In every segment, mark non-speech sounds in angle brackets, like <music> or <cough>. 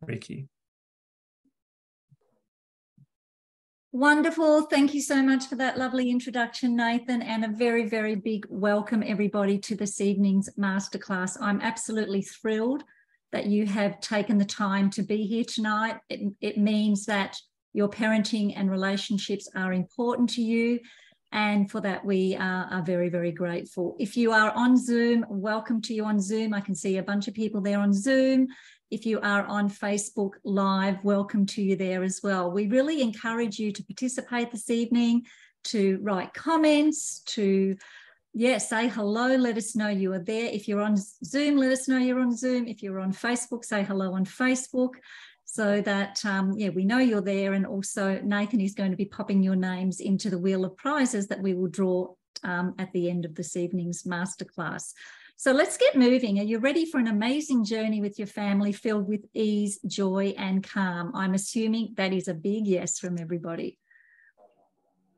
Ricky. Wonderful. Thank you so much for that lovely introduction, Nathan, and a very, very big welcome, everybody, to this evening's masterclass. I'm absolutely thrilled that you have taken the time to be here tonight. It, it means that your parenting and relationships are important to you. And for that, we are, are, very, very grateful. If you are on Zoom, welcome to you on Zoom. I can see a bunch of people there on Zoom. If you are on Facebook Live, welcome to you there as well. We really encourage you to participate this evening, to write comments, to yeah, say hello, let us know you are there. If you're on Zoom, let us know you're on Zoom. If you're on Facebook, say hello on Facebook so that um, yeah we know you're there and also nathan is going to be popping your names into the wheel of prizes that we will draw um, at the end of this evening's masterclass so let's get moving. Are you ready for an amazing journey with your family filled with ease, joy, and calm? I'm assuming that is a big yes from everybody.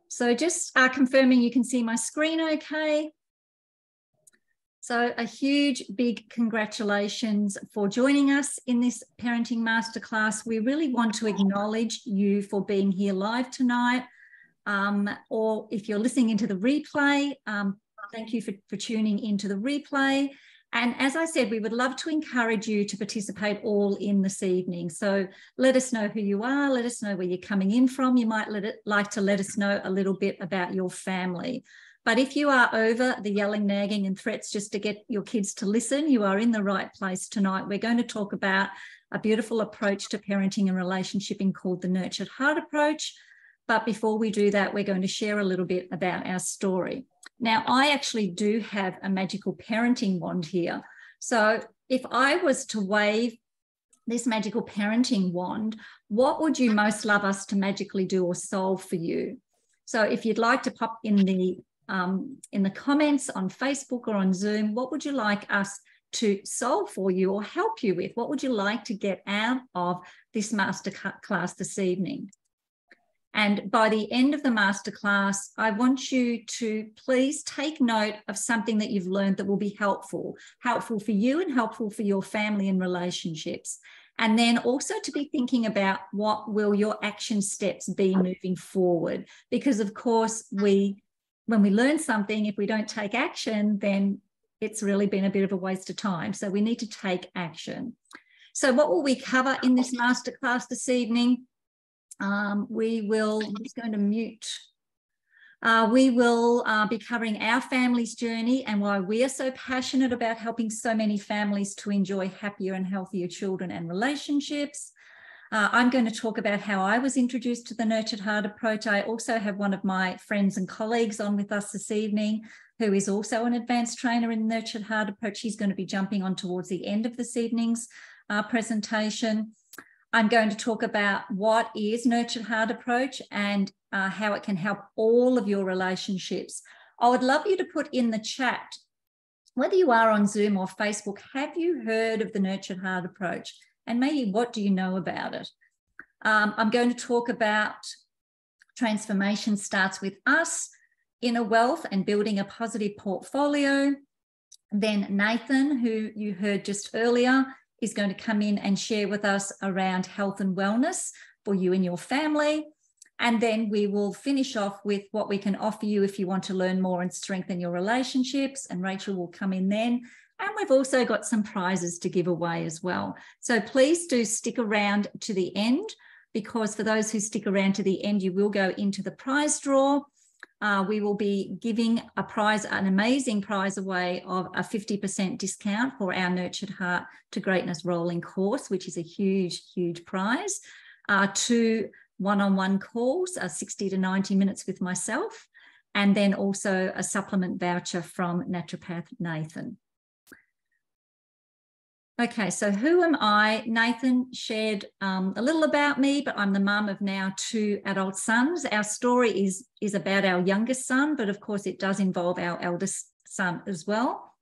So just uh, confirming you can see my screen okay. So a huge, big congratulations for joining us in this Parenting Masterclass. We really want to acknowledge you for being here live tonight. Um, or if you're listening into the replay, um, Thank you for, for tuning into the replay. And as I said, we would love to encourage you to participate all in this evening. So let us know who you are, let us know where you're coming in from. You might let it, like to let us know a little bit about your family. But if you are over the yelling, nagging, and threats just to get your kids to listen, you are in the right place tonight. We're going to talk about a beautiful approach to parenting and relationshiping called the Nurtured Heart Approach. But before we do that, we're going to share a little bit about our story. Now, I actually do have a magical parenting wand here. So if I was to wave this magical parenting wand, what would you most love us to magically do or solve for you? So if you'd like to pop in the um, in the comments on Facebook or on Zoom, what would you like us to solve for you or help you with? What would you like to get out of this master class this evening? And by the end of the masterclass, I want you to please take note of something that you've learned that will be helpful, helpful for you and helpful for your family and relationships. And then also to be thinking about what will your action steps be moving forward? Because of course, we when we learn something, if we don't take action, then it's really been a bit of a waste of time. So we need to take action. So what will we cover in this masterclass this evening? Um, we will, I'm just going to mute. Uh, we will uh, be covering our family's journey and why we are so passionate about helping so many families to enjoy happier and healthier children and relationships. Uh, I'm going to talk about how I was introduced to the Nurtured Heart approach. I also have one of my friends and colleagues on with us this evening who is also an advanced trainer in Nurtured Heart approach. He's going to be jumping on towards the end of this evening's uh, presentation. I'm going to talk about what is Nurtured Heart Approach and uh, how it can help all of your relationships. I would love you to put in the chat, whether you are on Zoom or Facebook, have you heard of the Nurtured Heart Approach? And maybe what do you know about it? Um, I'm going to talk about transformation starts with us, inner wealth, and building a positive portfolio. Then Nathan, who you heard just earlier, is going to come in and share with us around health and wellness for you and your family. And then we will finish off with what we can offer you if you want to learn more and strengthen your relationships. And Rachel will come in then. And we've also got some prizes to give away as well. So please do stick around to the end because for those who stick around to the end, you will go into the prize draw uh, we will be giving a prize, an amazing prize away of a 50% discount for our Nurtured Heart to Greatness Rolling course, which is a huge, huge prize. Uh, two one-on-one calls, uh, 60 to 90 minutes with myself, and then also a supplement voucher from naturopath Nathan. Okay, so who am I? Nathan shared um, a little about me, but I'm the mum of now two adult sons. Our story is, is about our youngest son, but of course it does involve our eldest son as well.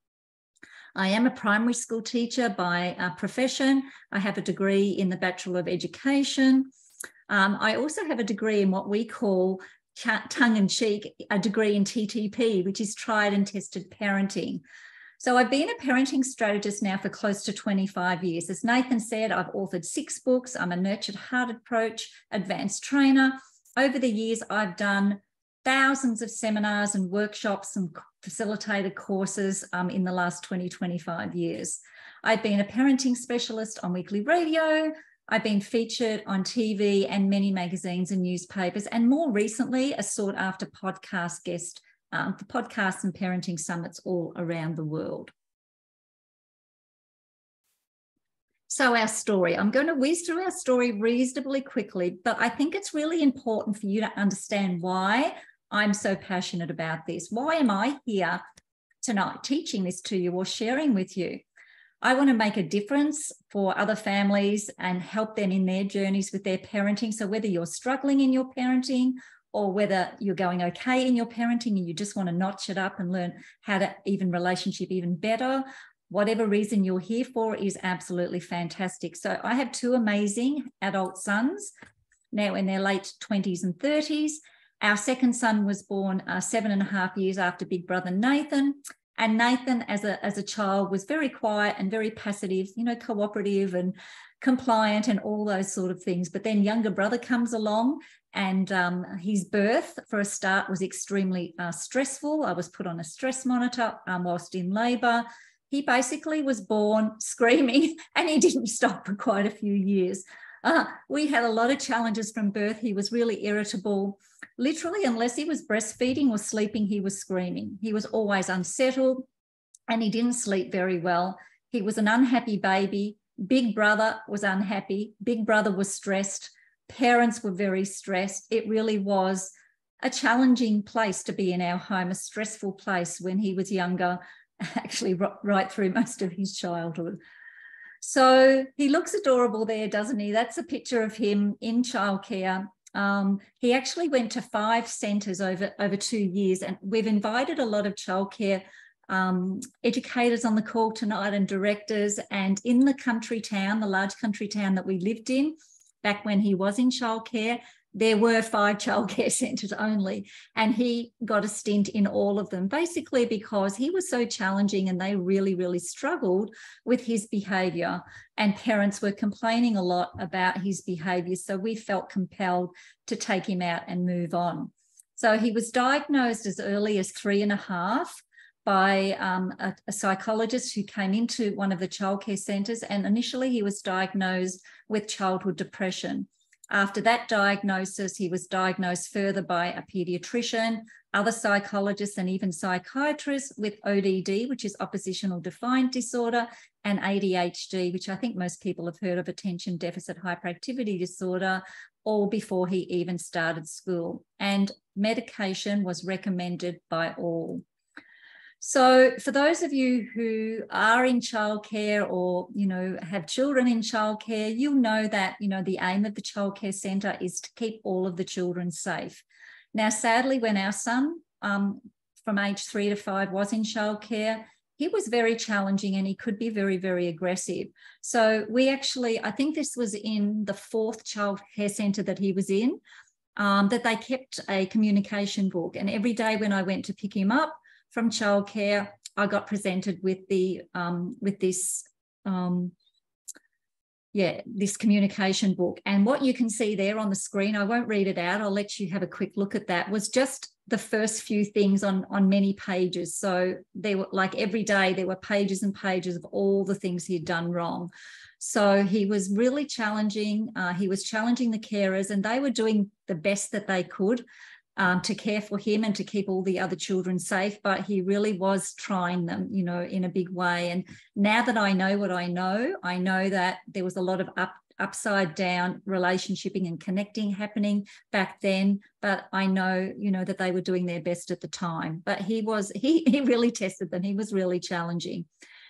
I am a primary school teacher by uh, profession. I have a degree in the Bachelor of Education. Um, I also have a degree in what we call tongue in cheek, a degree in TTP, which is tried and tested parenting. So I've been a parenting strategist now for close to 25 years. As Nathan said, I've authored six books. I'm a nurtured heart approach advanced trainer. Over the years, I've done thousands of seminars and workshops and facilitated courses um, in the last 20, 25 years. I've been a parenting specialist on weekly radio. I've been featured on TV and many magazines and newspapers, and more recently, a sought after podcast guest um, for podcasts and parenting summits all around the world. So, our story, I'm going to whiz through our story reasonably quickly, but I think it's really important for you to understand why I'm so passionate about this. Why am I here tonight teaching this to you or sharing with you? I want to make a difference for other families and help them in their journeys with their parenting. So, whether you're struggling in your parenting or whether you're going okay in your parenting and you just want to notch it up and learn how to even relationship even better, whatever reason you're here for is absolutely fantastic. So, I have two amazing adult sons now in their late 20s and 30s. Our second son was born uh, seven and a half years after big brother Nathan. And Nathan, as a, as a child, was very quiet and very passive, you know, cooperative and compliant and all those sort of things. But then younger brother comes along and um, his birth, for a start, was extremely uh, stressful. I was put on a stress monitor um, whilst in labour. He basically was born <laughs> screaming and he didn't stop for quite a few years. Uh, we had a lot of challenges from birth. He was really irritable. Literally, unless he was breastfeeding or sleeping, he was screaming. He was always unsettled and he didn't sleep very well. He was an unhappy baby. Big brother was unhappy. Big brother was stressed. Parents were very stressed. It really was a challenging place to be in our home, a stressful place when he was younger, <laughs> actually, right through most of his childhood. So he looks adorable there, doesn't he? That's a picture of him in childcare. Um, he actually went to five centres over, over two years, and we've invited a lot of childcare um, educators on the call tonight and directors. And in the country town, the large country town that we lived in back when he was in childcare, there were five <laughs> childcare centres only, and he got a stint in all of them, basically because he was so challenging and they really, really struggled with his behaviour. And parents were complaining a lot about his behaviour. So we felt compelled to take him out and move on. So he was diagnosed as early as three and a half by um, a, a, psychologist who came into one of the childcare centres. And initially, he was diagnosed with childhood depression. After that diagnosis, he was diagnosed further by a pediatrician, other psychologists, and even psychiatrists with ODD, which is oppositional defiant disorder, and ADHD, which I think most people have heard of attention deficit hyperactivity disorder, all before he even started school. And medication was recommended by all. So for those of you who are in childcare or you know have children in childcare, you'll know that you know the aim of the childcare centre is to keep all of the children safe. Now, sadly, when our son um, from age three to five was in childcare, he was very challenging and he could be very, very aggressive. So we actually, I think this was in the fourth childcare centre that he was in, um, that they kept a communication book. And every day when I went to pick him up, from childcare, I got presented with the um, with this um, yeah this communication book. And what you can see there on the screen, I won't read it out. I'll let you have a quick look at that. Was just the first few things on on many pages. So there were like every day there were pages and pages of all the things he'd done wrong. So he was really challenging. Uh, he was challenging the carers, and they were doing the best that they could um, to care for him and to keep all the other children safe. But he really was trying them, you know, in a big way. And now that I know what I know, I know that there was a lot of up upside down relationshiping and connecting happening back then but i know you know that they were doing their best at the time but he was <laughs> he he really tested them he was really challenging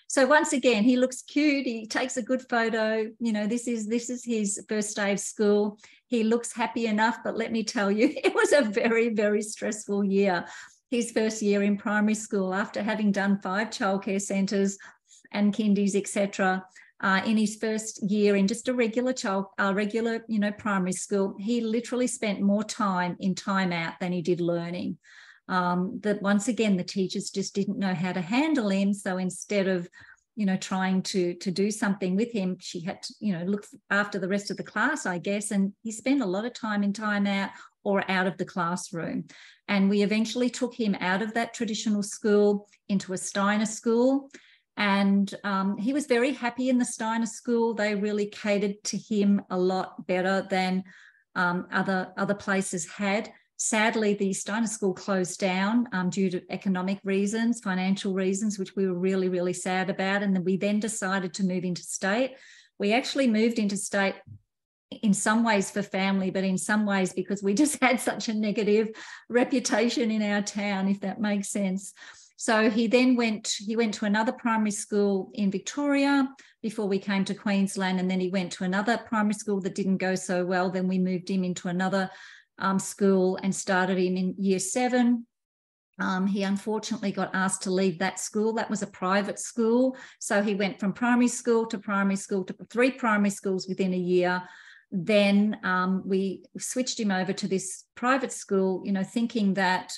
so once again he looks cute he takes a good photo you know this is this is his first day of school he looks happy enough, but let me tell you, <laughs> it was a very, very stressful year. His first year in primary school, after having done five childcare centres and kindies, etc., uh, in his first year in just a regular child, uh, regular, you know, primary school, he literally spent more time in timeout than he did learning. Um, that once again, the teachers just didn't know how to handle him. So instead of you know trying to to do something with him she had to you know look after the rest of the class i guess and he spent a lot of time in time out or out of the classroom and we eventually took him out of that traditional school into a steiner school and um, he was very happy in the Steiner School. They really catered to him a lot better than um, other other places had. Sadly, the Steiner School closed down um, due to economic reasons, financial reasons, which we were really really sad about. And then we then decided to move into state. We actually moved into state in some ways for family, but in some ways because we <laughs> just had such a negative reputation in our town, if that makes sense. So he then went, he went to another primary school in Victoria before we came to Queensland. And then he went to another primary school that didn't go so well. Then we moved him into another um, school and started him in year seven. Um, he unfortunately got asked to leave that school. That was a private school. So he went from primary school to primary school to three primary schools within a year. Then um, we switched him over to this private school, you know, thinking that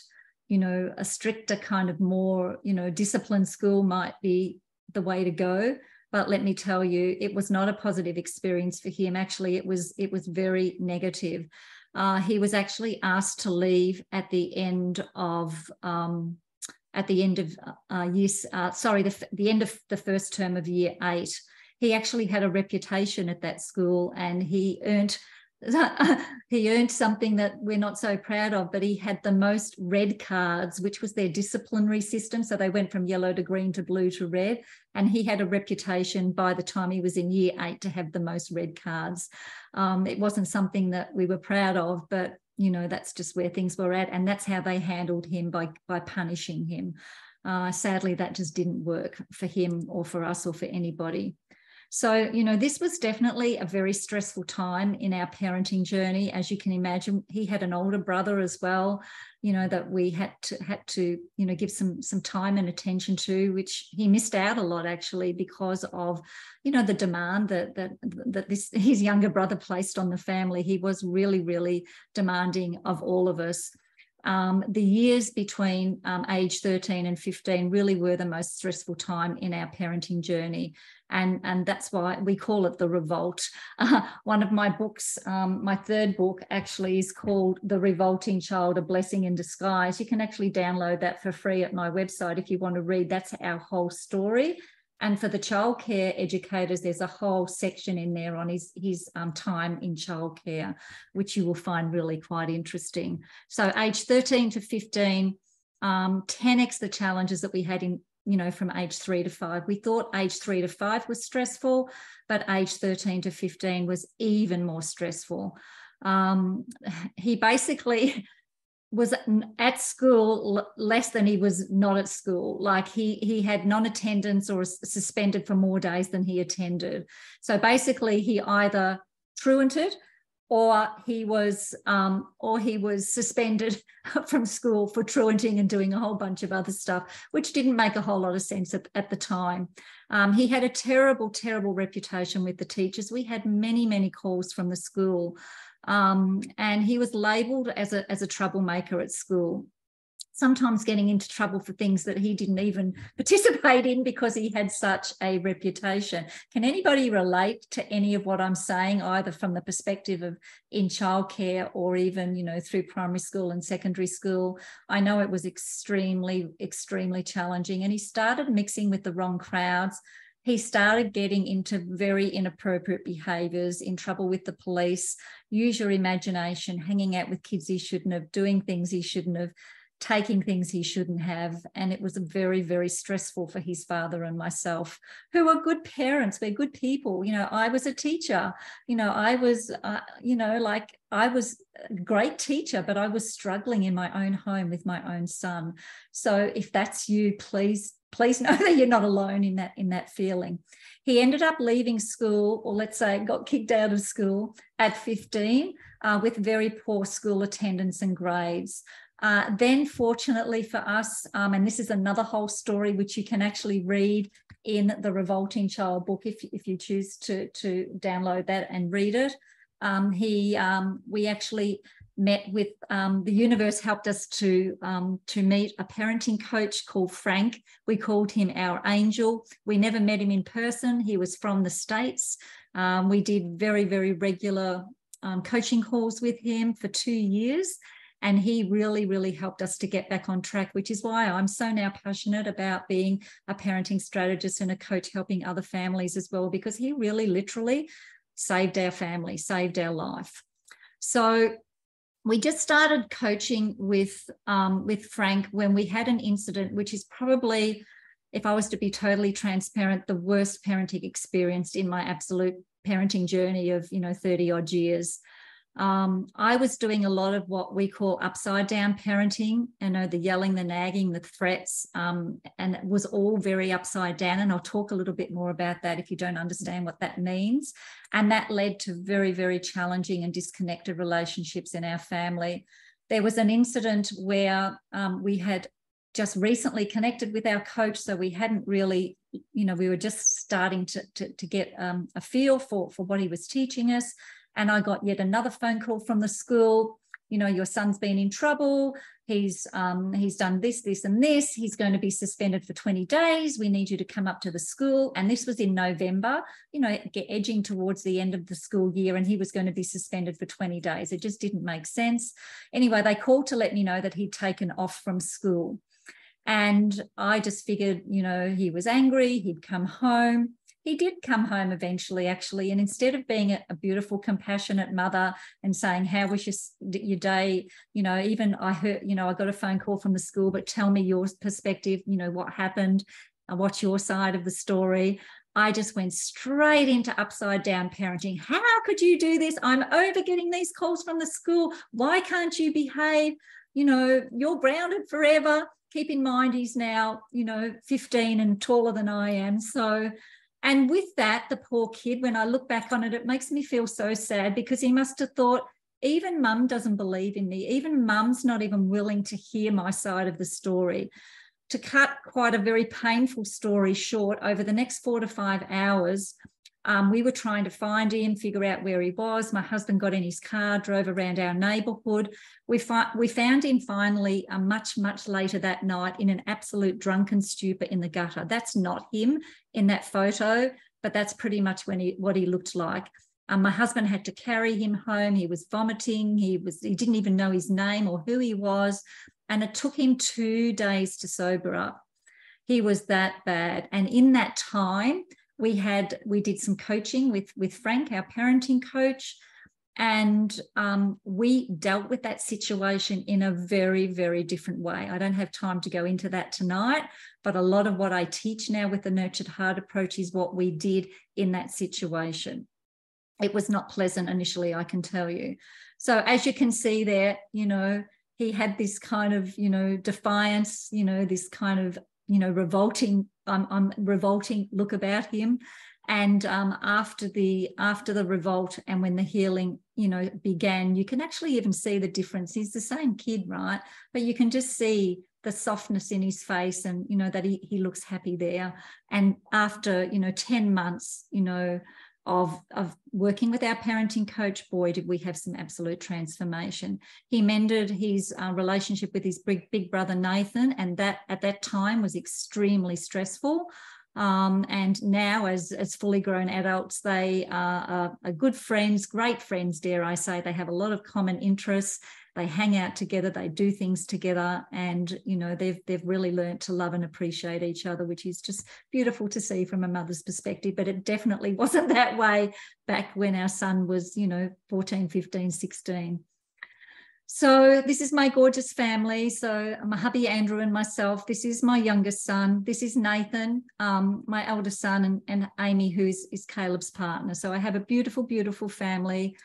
you know a stricter kind of more you know disciplined school might be the way to go but let me tell you it was not a positive experience for him actually it was it was very negative uh, he was actually asked to leave at the end of um, at the end of uh, years uh, sorry the, the end of the first term of year eight. He actually had a reputation at that school and he earned <laughs> he earned something that we're not so proud of, but he had the most red cards, which was their disciplinary system. So they went from yellow to green to blue to red. And he had a reputation by the time he was in year eight to have the most red cards. Um, it wasn't something that we were proud of, but you know that's just where things were at, and that's how they handled him by by punishing him. Uh, sadly, that just didn't work for him or for us or for anybody. So, you know, this was definitely a very stressful time in our parenting journey. As you can imagine, he had an older brother as well, you know, that we had to had to, you know, give some some time and attention to, which he missed out a lot actually because of, you know, the demand that that that this his younger brother placed on the family. He was really, really demanding of all of us. Um, the years between um, age 13 and 15 really were the most stressful time in our parenting journey. And and that's why we call it the revolt. Uh, <laughs> one of my books um, my third book actually is called the revolting child a blessing in disguise. You can actually download that for free at my website if you want to read. That's our whole story and for the childcare educators, there's a whole section in there on his, his um, time in childcare, which you will find really quite interesting. So age 13 to 15, um, 10x the challenges that we had in you know, from age three to five. We thought age three to five was stressful, but age 13 to 15 was even more stressful. Um, he basically <laughs> was at school less than he was not at school. Like he he had non-attendance or suspended for more days than he attended. So basically, he either truanted or he was um, or he was suspended <laughs> from school for truanting and doing a whole bunch of other stuff, which didn't make a whole lot of sense at, at the time. Um, he had a terrible, terrible reputation with the teachers. We had many, many calls from the school, um, and he was labelled as a as a troublemaker at school sometimes getting into trouble for things that he didn't even <laughs> participate in because he had such a reputation. Can anybody relate to any of what I'm saying, either from the perspective of in childcare or even, you know, through primary school and secondary school? I know it was extremely, extremely challenging. And he started mixing with the wrong crowds he started getting into very inappropriate behaviors, in trouble with the police, use your imagination, hanging out with kids he shouldn't have, doing things he shouldn't have, taking things he shouldn't have. And it was very, very stressful for his father and myself, who are good parents. We're good people. You know, I was a teacher. You know, I was, uh, you know, like I was a great teacher, but I was struggling in my own home with my own son. So if that's you, please please <laughs> know that you're not alone in that in that feeling he ended up leaving school or let's say got kicked out of school at 15 uh, with very poor school attendance and grades uh, then, fortunately for us, um, and this is another whole story which you can actually read in the Revolting Child book if, if you choose to, to download that and read it. Um, he, um, we actually met with um, the universe helped us to um, to meet a parenting coach called Frank. We called him our angel. We never met him in person. He was from the states. Um, we did very very regular coaching calls with him for two years. And he really, really helped us to get back on track, which is why I'm so now passionate about being a parenting strategist and a coach helping other families as well, because he really literally saved our family, saved our life. So we just started coaching with um, with Frank when we had an incident, which is probably, if I was to be totally transparent, the worst parenting experience in my absolute parenting journey of you know 30 odd years um, I was doing a lot of what we call upside down parenting, you know, the yelling, the nagging, the threats, um, and it was all very upside down. And I'll talk a little bit more about that if you don't understand what that means. And that led to very, very challenging and disconnected relationships in our family. There was an incident where um, we had just recently connected with our coach, so we hadn't really, you know, we were just starting to, to, to get um, a feel for, for what he was teaching us and I got yet another phone call from the school. You know, your son's been in trouble. He's um, he's done this, this, and this. He's going to be suspended for 20 days. We need you to come up to the school. And this was in November, you know, get edging towards the end of the school year, and he was going to be suspended for 20 days. It just didn't make sense. Anyway, they called to let me know that he'd taken off from school. And I just figured, you know, he was angry, he'd come home he did come home eventually, actually. And instead of being a, a beautiful, compassionate mother and saying, How was your, your day? You know, even I heard, you know, I got a phone call from the school, but tell me your perspective, you know, what happened, what's your side of the story. I just went straight into upside down parenting. How could you do this? I'm over getting these calls from the school. Why can't you behave? You know, you're grounded forever. Keep in mind, he's now, you know, 15 and taller than I am. So and with that, the poor kid, when I look back on it, it makes me feel so sad because he must have thought, even mum doesn't believe in me. Even mum's not even willing to hear my side of the story. To cut quite a very painful story short, over the next four to five hours, um, we were trying to find him, figure out where he was. My husband got in his car, drove around our neighbourhood. We, fi- we found him finally uh, much, much later that night in an absolute drunken stupor in the gutter. That's not him in that photo, but that's pretty much when he, what he looked like. Um, my husband had to carry him home. He was vomiting. He was he didn't even know his name or who he was, and it took him two days to sober up. He was that bad, and in that time, we had we did some coaching with with frank our parenting coach and um, we dealt with that situation in a very very different way. I don't have time to go into that tonight but a lot of what i teach now with the nurtured heart approach is what we did in that situation. It was not pleasant initially i can tell you. So as you can see there you know he had this kind of you know defiance you know this kind of you know revolting um, um, revolting look about him. And um, after the after the revolt and when the healing you know began you can actually even see the difference. He's the same kid right? But you can just see the softness in his face and you know that he, he looks happy there. And after you know 10 months you know of, of working with our parenting coach, boy, did we have some absolute transformation. He mended his uh, relationship with his big, big brother Nathan, and that at that time was extremely stressful. Um, and now, as, as fully grown adults, they are, are, are good friends, great friends, dare I say. They have a lot of common interests they hang out together they do things together and you know they've they've really learned to love and appreciate each other which is just beautiful to see from a mother's perspective but it definitely <laughs> wasn't that way back when our son was you know 14 15 16 so this is my gorgeous family. So my hubby Andrew and myself. This is my youngest son. This is Nathan, um, my eldest son, and, and Amy, who's is Caleb's partner. So I have a beautiful, beautiful family.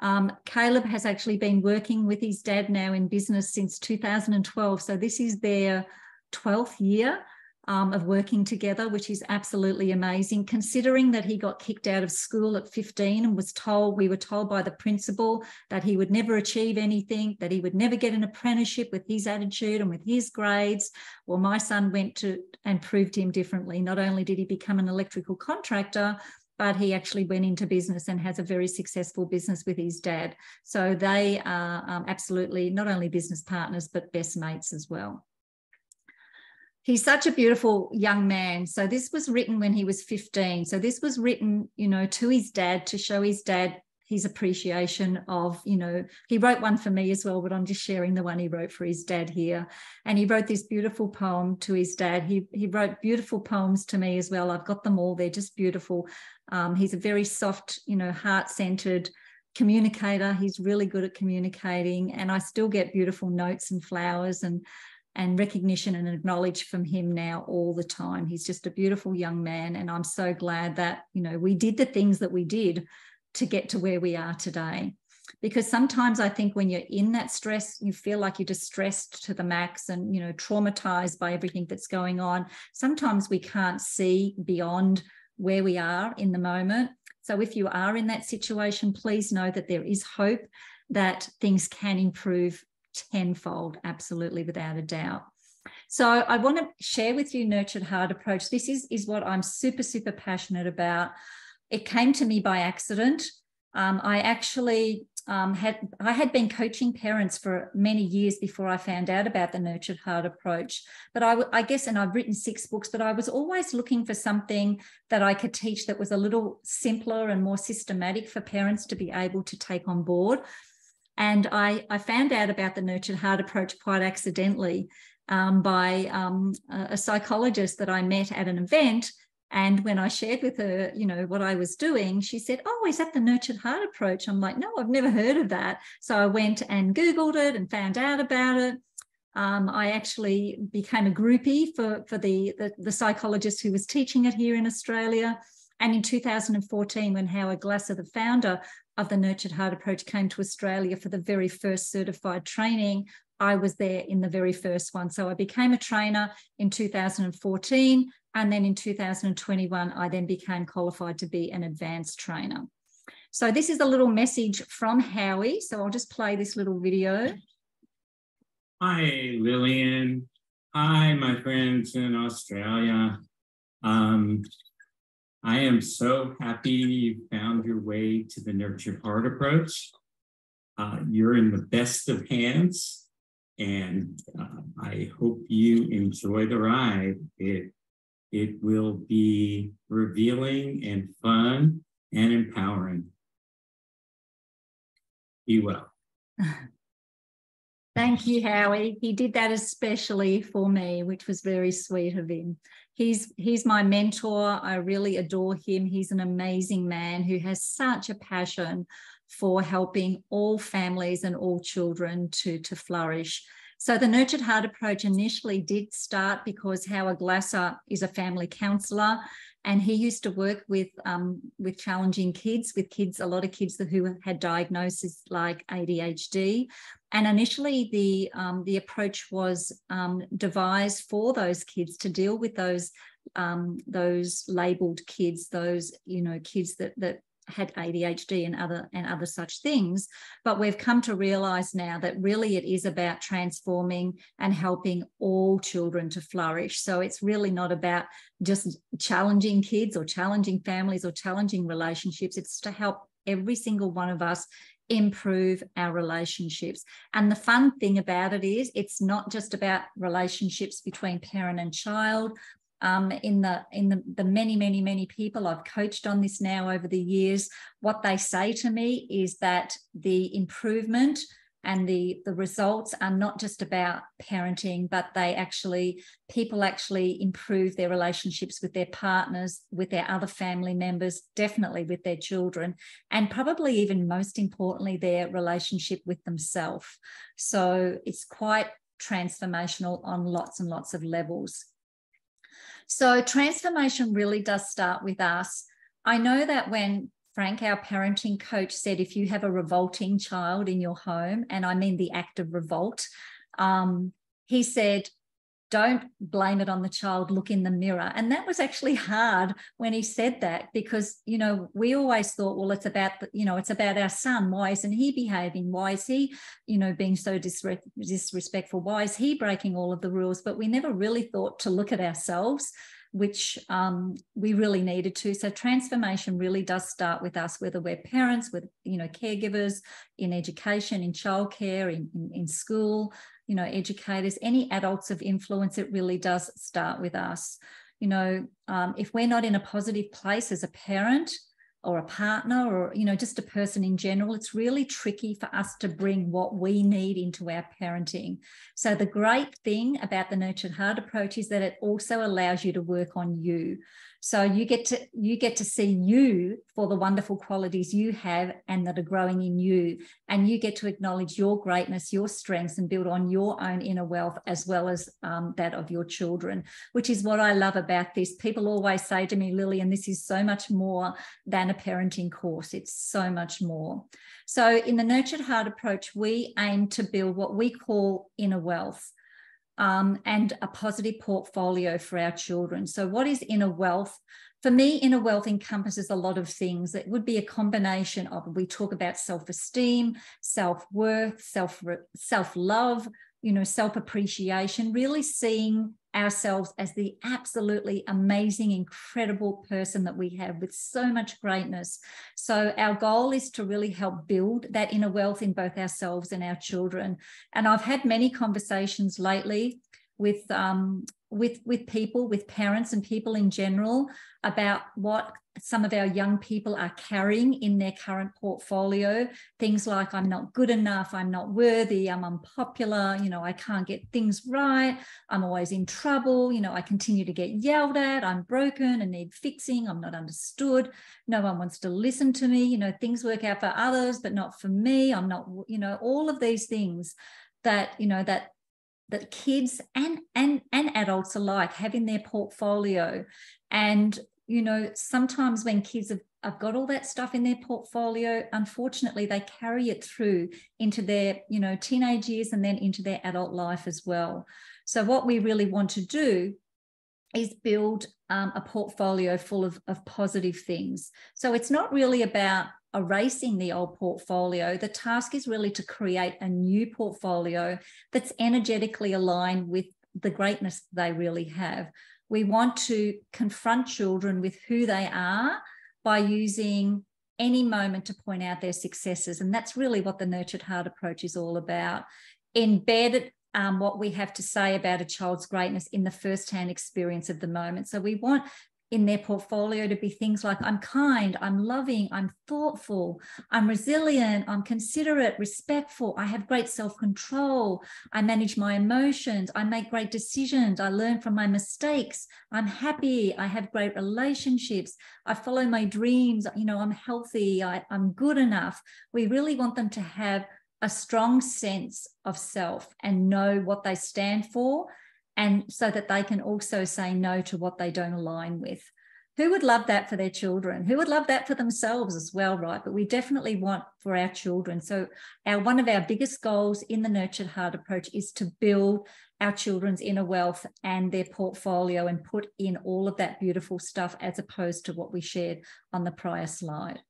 Um, Caleb has actually been working with his dad now in business since 2012. So this is their 12th year um, of working together, which is absolutely amazing, considering that he got kicked out of school at 15 and was told, we were told by the principal that he would never achieve anything, that he would never get an apprenticeship with his attitude and with his grades. Well, my son went to and proved him differently. Not only did he become an electrical contractor, but he actually went into business and has a very successful business with his dad. So they are um, absolutely not only business partners, but best mates as well. He's such a beautiful young man. So this was written when he was 15. So this was written, you know, to his dad to show his dad his appreciation of, you know, he wrote one for me as well, but I'm just sharing the one he wrote for his dad here. And he wrote this beautiful poem to his dad. He he wrote beautiful poems to me as well. I've got them all. They're just beautiful. Um, he's a very soft, you know, heart-centered communicator. He's really good at communicating. And I still get beautiful notes and flowers and and recognition and acknowledge from him now all the time. He's just a beautiful young man. And I'm so glad that, you know, we did the things that we did to get to where we are today. Because sometimes I think when you're in that stress, you feel like you're distressed to the max and, you know, traumatized by everything that's going on. Sometimes we can't see beyond where we are in the moment. So if you are in that situation, please know that there is hope that things can improve tenfold, absolutely without a doubt. So I want to share with you Nurtured Heart Approach. This is, is what I'm super, super passionate about it came to me by accident. Um, I actually um, had I had been coaching parents for many years before I found out about the nurtured heart approach. But I, I guess, and I've written six books, but I was always looking for something that I could teach that was a little simpler and more systematic for parents to be able to take on board. And I, I found out about the nurtured heart approach quite accidentally um, by um, a psychologist that I met at an event and when I shared with her, you know, what I was doing, she said, Oh, is that the nurtured heart approach? I'm like, No, I've never heard of that. So I went and Googled it and found out about it. Um, I actually became a groupie for, for the, the, the psychologist who was teaching it here in Australia. And in 2014, when Howard Glasser, the founder of the Nurtured Heart Approach, came to Australia for the very first certified training, I was there in the very first one. So I became a trainer in 2014. And then in 2021, I then became qualified to be an advanced trainer. So this is a little message from Howie. So I'll just play this little video. Hi, Lillian. Hi, my friends in Australia. Um, I am so happy you found your way to the Nurture Heart approach. Uh, you're in the best of hands, and uh, I hope you enjoy the ride. It it will be revealing and fun and empowering. Be well. <laughs> Thank you, Howie. He did that especially for me, which was very sweet of him. He's he's my mentor. I really adore him. He's an amazing man who has such a passion for helping all families and all children to, to flourish. So the Nurtured Heart approach initially did start because Howard Glasser is a family counsellor and he used to work with um, with challenging kids, with kids, a lot of kids who had diagnoses like ADHD. And initially, the um, the approach was um, devised for those kids to deal with those um, those labelled kids, those you know kids that that had ADHD and other and other such things. But we've come to realize now that really it is about transforming and helping all children to flourish. So it's really not about just challenging kids or challenging families or challenging relationships. It's to help every single one of us improve our relationships. And the fun thing about it is, it's not just about relationships between parent and child um, in the in the, the many many many people I've coached on this now over the years, what they say to me is that the improvement and the the results are not just about parenting but they actually people actually improve their relationships with their partners with their other family members definitely with their children and probably even most importantly their relationship with themselves so it's quite transformational on lots and lots of levels so transformation really does start with us. I know that when Frank, our parenting coach, said if you have a revolting child in your home, and I mean the act of revolt, um, he said, don't blame it on the child look in the mirror. And that was actually hard when he said that because you know we always thought well it's about the, you know it's about our son. Why isn't he behaving? Why is he you know being so disre- disrespectful? Why is he breaking all of the rules? But we never really thought to look at ourselves which um, we really needed to. So transformation really does start with us, whether we're parents, with you know caregivers, in education, in childcare, in, in, in school, you know, educators, any adults of influence. It really does start with us. You know, um, if we're not in a positive place as a parent, or a partner or you know just a person in general it's really tricky for us to bring what we need into our parenting. So the great thing about the nurtured heart approach is that it also allows you to work on you. So you get to you get to see you for the wonderful qualities you have and that are growing in you. And you get to acknowledge your greatness your strengths and build on your own inner wealth as well as um, that of your children which is what i love about this. People always say to me lillian this is so much more than a parenting course it's so much more so in the nurtured heart approach we aim to build what we call inner wealth um, and a positive portfolio for our children. So, what is inner wealth? For me, inner wealth encompasses a lot of things. It would be a combination of we talk about self esteem, self worth, self self love, you know, self appreciation, really seeing ourselves as the absolutely amazing, incredible person that we have with so much greatness. So, our goal is to really help build that inner wealth in both ourselves and our children. And I've had many conversations lately with um, with with people, with parents and people in general about what some of our young people are carrying in their current portfolio. Things like I'm not good enough, I'm not worthy, I'm unpopular, you know, I can't get things right, I'm always in trouble, you know, I continue to get yelled at, I'm broken and need fixing, I'm not understood, no one wants to listen to me, you know, things work out for others, but not for me. I'm not, you know, all of these things that, you know, that that kids and and and adults alike have in their portfolio. And you know sometimes when kids have, have got all that stuff in their portfolio unfortunately they carry it through into their you know teenage years and then into their adult life as well. So what we really want to do is build um, a portfolio full of, of positive things. So it's not really about erasing the old portfolio, the task is really to create a new portfolio that's energetically aligned with the greatness they really have. We want to confront children with who they are by using any moment to point out their successes. And that's really what the Nurtured Heart approach is all about. Embed um, what we have to say about a child's greatness in the first-hand experience of the moment. So we want in their portfolio to be things like I'm kind, I'm loving, I'm thoughtful, I'm resilient, I'm considerate, respectful, I have great self control, I manage my emotions, I make great decisions, I learn from my mistakes, I'm happy, I have great relationships, I follow my dreams, you know, I'm healthy, I, I'm good enough. We really want them to have a strong sense of self and know what they stand for and so that they can also say no to what they don't align with. Who would love that for their children? Who would love that for themselves as well, right? But we definitely want for our children. So, our one of our biggest goals in the Nurtured Heart approach is to build our children's inner wealth and their portfolio and put in all of that beautiful stuff as opposed to what we shared on the prior slide.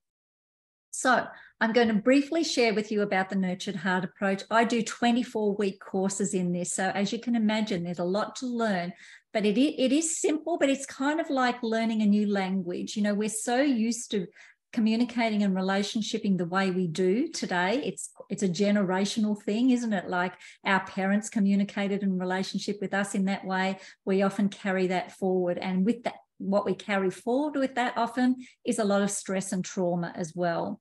So I'm going to briefly share with you about the Nurtured Heart approach. I do 24 week courses in this. So as you can imagine, there's a lot to learn, but it, it is simple, but it's kind of like learning a new language. You know, we're so used to communicating and relationshiping the way we do today it's it's a generational thing isn't it like our parents communicated in relationship with us in that way we often carry that forward and with that what we carry forward with that often is a lot of stress and trauma as well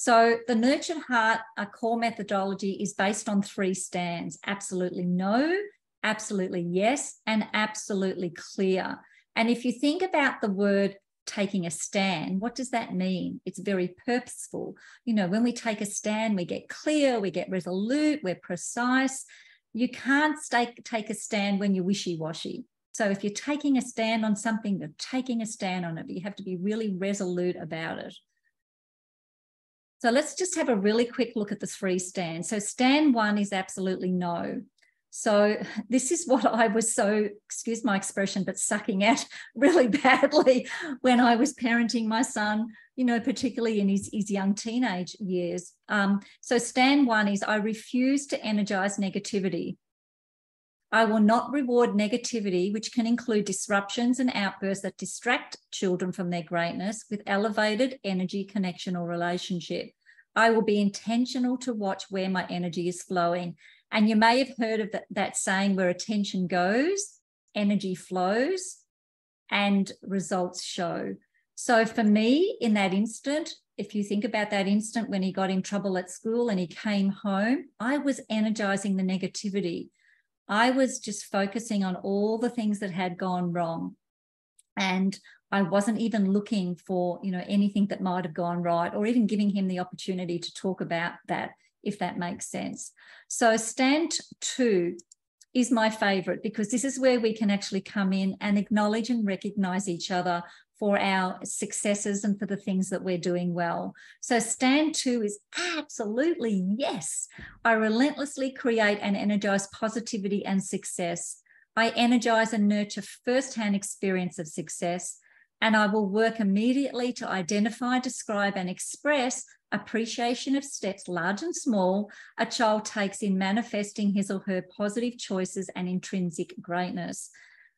so the Nurtured Heart a core methodology is based on three stands, absolutely no, absolutely yes, and absolutely clear. And if you think about the word taking a stand, what does that mean? It's very purposeful. You know, when we take a stand, we get clear, we get resolute, we're precise. You can't stay, take a stand when you're wishy-washy. So if you're taking a stand on something, you're taking a stand on it, but you have to be really resolute about it. So let's just have a really quick look at the three stands. So stand one is absolutely no. So <laughs> this is what I was so, excuse my expression, but sucking at <laughs> really badly when I was parenting my son, you know, particularly in his, his young teenage years. Um, so stand one is I refuse to energize negativity. I will not reward negativity, which can include disruptions and outbursts that distract children from their greatness with elevated energy, connection, or relationship. I will be intentional to watch where my energy is flowing. And you may have heard of that, that saying where attention goes, energy flows, and results show. So for me, in that instant, if you think about that instant when he got in trouble at school and he came home, I was energizing the negativity. I was just focusing on all the things that had gone wrong. And I wasn't even looking for, you know, anything that might have gone right or even giving him the opportunity to talk about that, if that makes sense. So stand two is my favorite because this is where we can actually come in and acknowledge and recognize each other for our successes and for the things that we're doing well. So, stand two is absolutely yes. I relentlessly create and energize positivity and success. I energize and nurture firsthand experience of success. And I will work immediately to identify, describe, and express appreciation of steps, large and small, a child takes in manifesting his or her positive choices and intrinsic greatness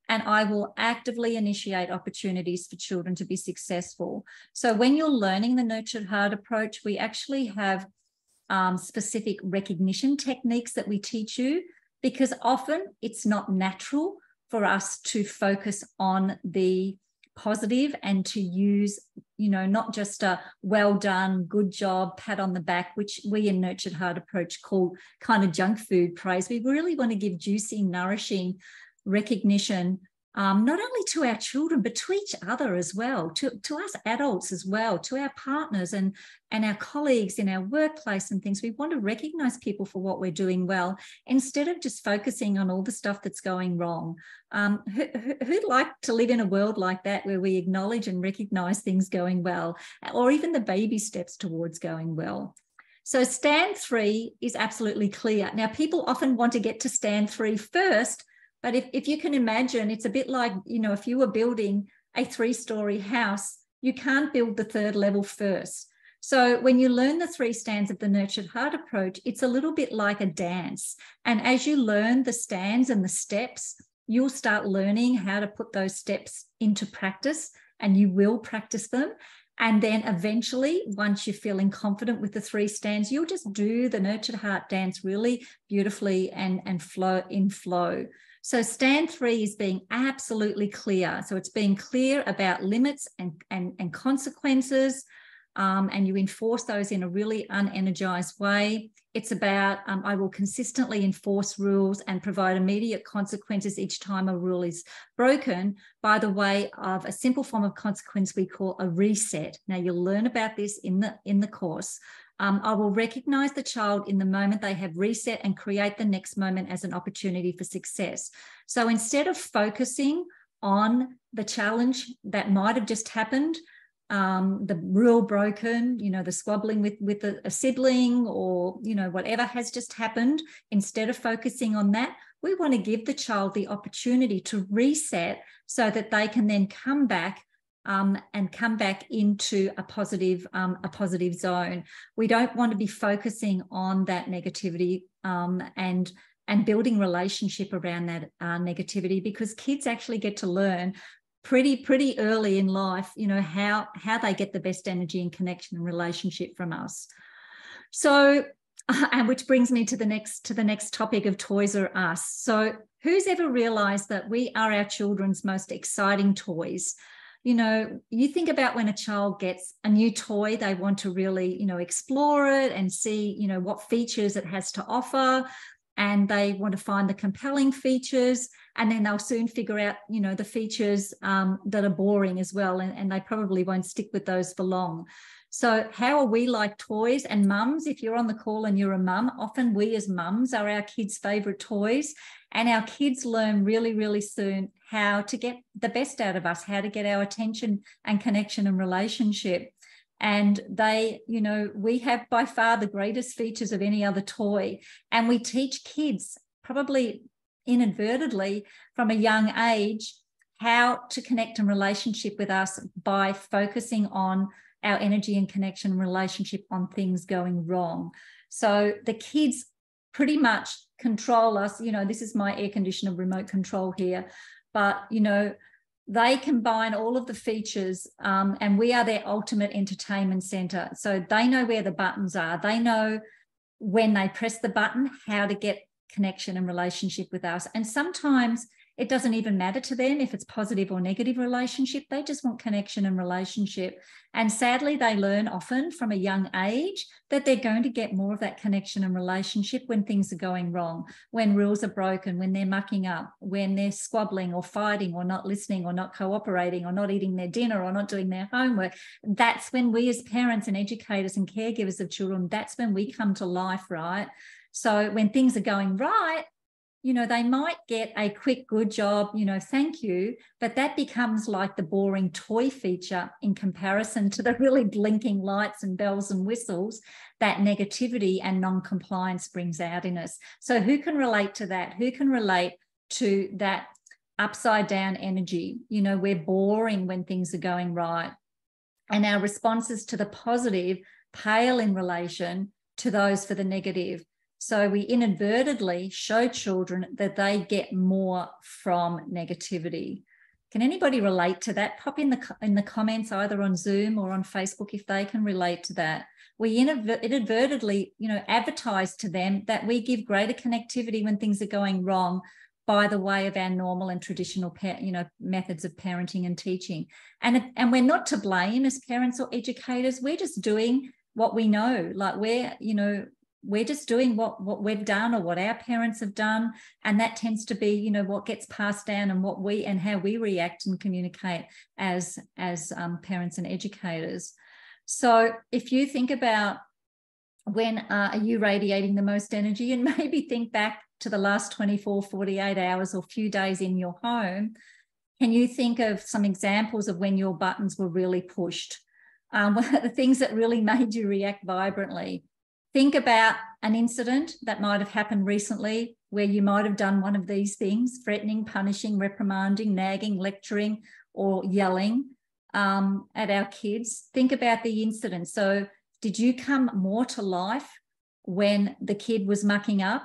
and I will actively initiate opportunities for children to be successful. So when you're learning the nurtured heart approach, we actually have um, specific recognition techniques that we teach you because often it's not natural for us to focus on the positive and to use you know not just a well done good job pat on the back which we in nurtured heart approach call kind of junk food praise we really want to give juicy nourishing recognition um, not only to our children but to each other as well to, to us adults as well to our partners and and our colleagues in our workplace and things. We want to recognize people for what we're doing well instead of just focusing on all the stuff that's going wrong. Um, who, who'd like to live in a world like that where we acknowledge and recognize things going well or even the baby steps towards going well? So stand three is absolutely clear. Now people often want to get to stand three first but if, if you can imagine, it's a bit like, you know, if you were building a three story house, you can't build the third level first. So when you learn the three stands of the nurtured heart approach, it's a little bit like a dance. And as you learn the stands and the steps, you'll start learning how to put those steps into practice and you will practice them. And then eventually, once you're feeling confident with the three stands, you'll just do the nurtured heart dance really beautifully and, and flow in flow. So stand three is being absolutely clear. So it's being clear about limits and, and, and consequences, um, and you enforce those in a really unenergized way. It's about um, I will consistently enforce rules and provide immediate consequences each time a rule is broken by the way of a simple form of consequence we call a reset. Now you'll learn about this in the in the course. Um, I will recognize the child in the moment they have reset and create the next moment as an opportunity for success. So instead of focusing on the challenge that might have just happened, um, the rule broken, you know, the squabbling with with a, a sibling or you know whatever has just happened. Instead of focusing on that, we want to give the child the opportunity to reset so that they can then come back um, and come back into a positive um, a positive zone. We don't want to be focusing on that negativity um, and and building relationship around that uh, negativity because kids actually get to learn pretty pretty early in life you know how how they get the best energy and connection and relationship from us. So <laughs> and which brings me to the next to the next topic of toys are us. So who's ever realized that we are our children's most exciting toys you know you think about when a child gets a new toy they want to really you know explore it and see you know what features it has to offer. And they want to find the compelling features. And then they'll soon figure out you know the features um, that are boring as well. And, and they probably won't stick with those for long. So how are we like toys and mums? If you're on the call and you're a mum often we as mums are our kids favorite toys and our kids learn really, really soon how to get the best out of us, how to get our attention and connection and relationship. And they, you know, we have by far the greatest features of any other toy. And we teach kids, probably inadvertently from a young age, how to connect and relationship with us by focusing on our energy and connection relationship on things going wrong. So the kids pretty much control us. You know, this is my air conditioner remote control here, but you know, they combine all of the features um, and we are their ultimate entertainment center. So they know where the buttons are. They know when they press the button how to get connection and relationship with us. And sometimes it doesn't even matter to them if it's positive or negative relationship. They just want connection and relationship. And sadly, they learn often from a young age that they're going to get more of that connection and relationship when things are going wrong, when rules are broken, when they're mucking up, when they're squabbling or fighting or not listening or not cooperating or not eating their dinner or not doing their homework. That's when we, as parents and educators and caregivers of children, that's when we come to life, right? So when things are going right, you know, they might get a quick, good job, you know, thank you, but that becomes like the boring toy feature in comparison to the really blinking lights and bells and whistles that negativity and non compliance brings out in us. So, who can relate to that? Who can relate to that upside down energy? You know, we're boring when things are going right. And our responses to the positive pale in relation to those for the negative. So we inadvertently show children that they get more from negativity. Can anybody relate to that? Pop in the in the comments either on Zoom or on Facebook if they can relate to that. We inadvertently, you know, advertise to them that we give greater connectivity when things are going wrong by the way of our normal and traditional, you know, methods of parenting and teaching. And and we're not to blame as parents or educators. We're just doing what we know. Like we're, you know, we're just doing what what we've done or what our parents have done. And that tends to be you know what gets passed down and what we and how we react and communicate as as um, parents and educators. So if you think about when uh, are you radiating the most energy? And <laughs> maybe think back to the last 24 48 hours or few days in your home. Can you think of some examples of when your buttons were really pushed? Um, <laughs> the things that really made you react vibrantly Think about an incident that might have happened recently where you might have done one of these things threatening, punishing, reprimanding, nagging, lecturing, or yelling um, at our kids. Think about the incident. So, did you come more to life when the kid was mucking up?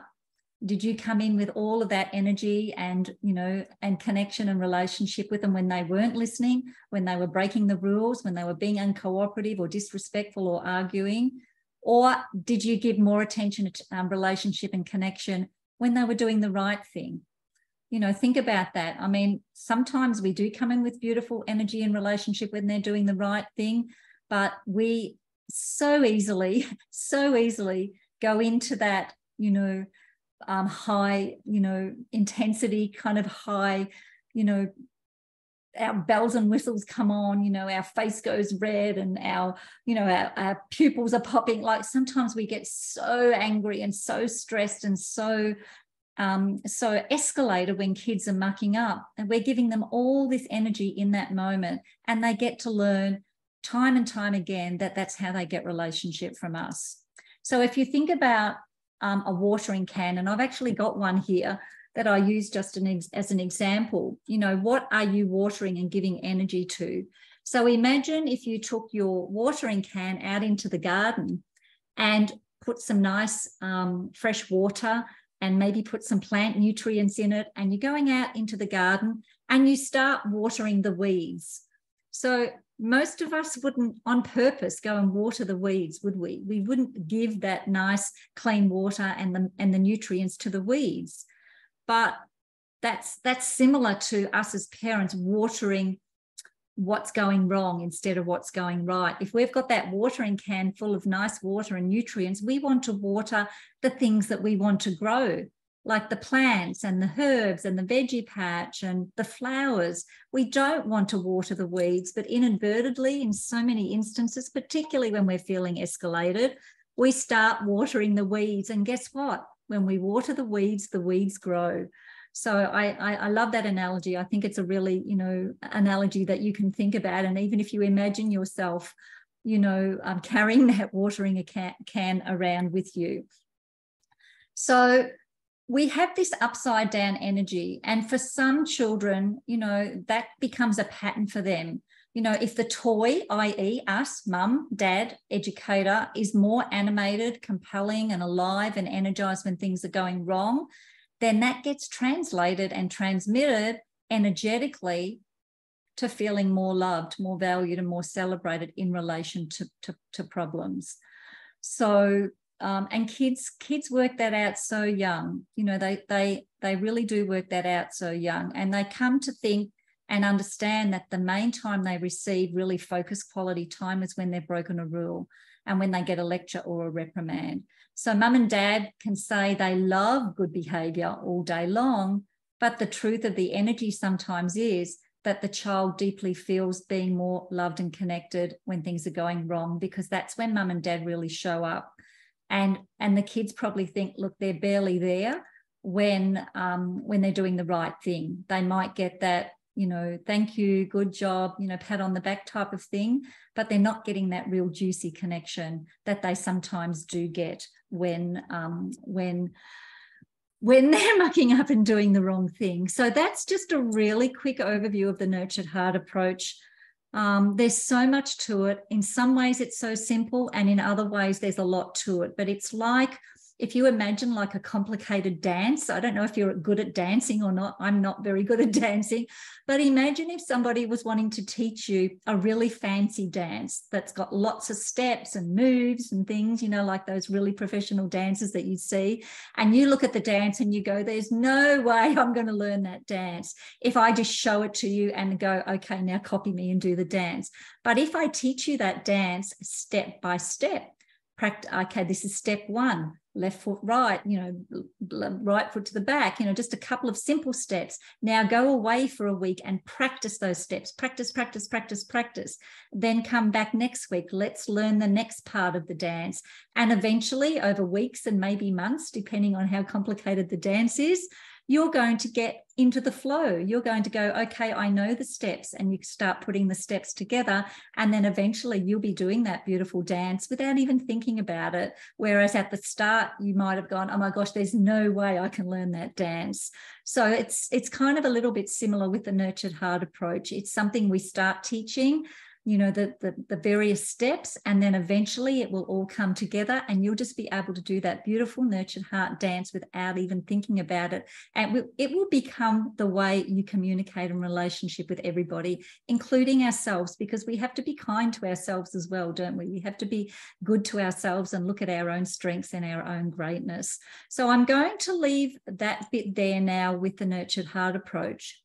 Did you come in with all of that energy and, you know, and connection and relationship with them when they weren't listening, when they were breaking the rules, when they were being uncooperative or disrespectful or arguing? Or did you give more attention to um, relationship and connection when they were doing the right thing? You know, think about that. I mean, sometimes we do come in with beautiful energy and relationship when they're doing the right thing, but we so easily, <laughs> so easily go into that, you know, um, high, you know, intensity, kind of high, you know, our bells and whistles come on you know our face goes red and our you know our, our, pupils are popping. Like sometimes we get so angry and so stressed and so um, so escalated when kids are mucking up and we're giving them all this energy in that moment and they get to learn time and time again that that's how they get relationship from us. So if you think about um, a watering can and i've actually got one here that I use just an ex- as an example. You know, what are you watering and giving energy to? So imagine if you took your watering can out into the garden and put some nice um, fresh water and maybe put some plant nutrients in it, and you're going out into the garden and you start watering the weeds. So most of us wouldn't on purpose go and water the weeds would we we wouldn't give that nice clean water and the and the nutrients to the weeds but that's that's similar to us as parents watering what's going wrong instead of what's going right. If we've got that watering can full of nice water and nutrients, we want to water the things that we want to grow, like the plants and the herbs and the veggie patch and the flowers. We don't want to water the weeds, but inadvertently, in so many instances, particularly when we're feeling escalated, we start watering the weeds. And guess what? When we water the weeds, the weeds grow. So I, I, I, love that analogy. I think it's a really, you know, analogy that you can think about. And even if you imagine yourself, you know, um, carrying <laughs> that watering a can, can around with you. So we have this upside down energy. And for some children, you know, that becomes a pattern for them you know, if the toy, i.e., us, mum, dad, educator, is more animated, compelling, and alive and energized when things are going wrong, then that gets translated and transmitted energetically to feeling more loved, more valued, and more celebrated in relation to, to, to problems. So, um, and kids kids work that out so young. You know, they they they really do work that out so young, and they come to think and understand that the main time they receive really focused quality time is when they've broken a rule and when they get a lecture or a reprimand. So, mum and dad can say they love good behavior all day long, but the truth of the energy sometimes is that the child deeply feels being more loved and connected when things are going wrong, because that's when mum and dad really show up. And, and the kids probably think, look, they're barely there when um, when they're doing the right thing. They might get that you know, thank you, good job, you know, pat on the back type of thing, but they're not getting that real juicy connection that they sometimes do get when um, when when <laughs> they're mucking up and doing the wrong thing. So that's just a really quick overview of the nurtured heart approach. Um, there's so much to it. In some ways, it's so simple, and in other ways, there's a lot to it. But it's like if you imagine like a complicated dance, I don't know if you're good at dancing or not. I'm not very good at <laughs> dancing, but imagine if somebody was wanting to teach you a really fancy dance that's got lots of steps and moves and things, you know, like those really professional dances that you see. And you look at the dance and you go, there's no way I'm going to learn that dance if I just show it to you and go, okay, now copy me and do the dance. But if I teach you that dance step by step, okay, this is step one left foot right, you know, right foot to the back, you know, just a couple of simple steps. Now go away for a week and practice those steps. Practice, practice, practice, practice. Then come back next week. Let's learn the next part of the dance. And eventually, over weeks and maybe months, depending on how complicated the dance is, you're going to get into the flow. You're going to go, okay, I know the steps, and you start putting the steps together. And then eventually you'll be doing that beautiful dance without even thinking about it. Whereas at the start, you might have gone, oh my gosh, there's no way I can learn that dance. So it's it's kind of a little bit similar with the nurtured heart approach. It's something we start teaching you know the, the, the various steps and then eventually it will all come together and you'll just be able to do that beautiful nurtured heart dance without even thinking about it. And it will become the way you communicate in relationship with everybody including ourselves because we have to be kind to ourselves as well don't we? We have to be good to ourselves and look at our own strengths and our own greatness. So i'm going to leave that bit there now with the nurtured heart approach.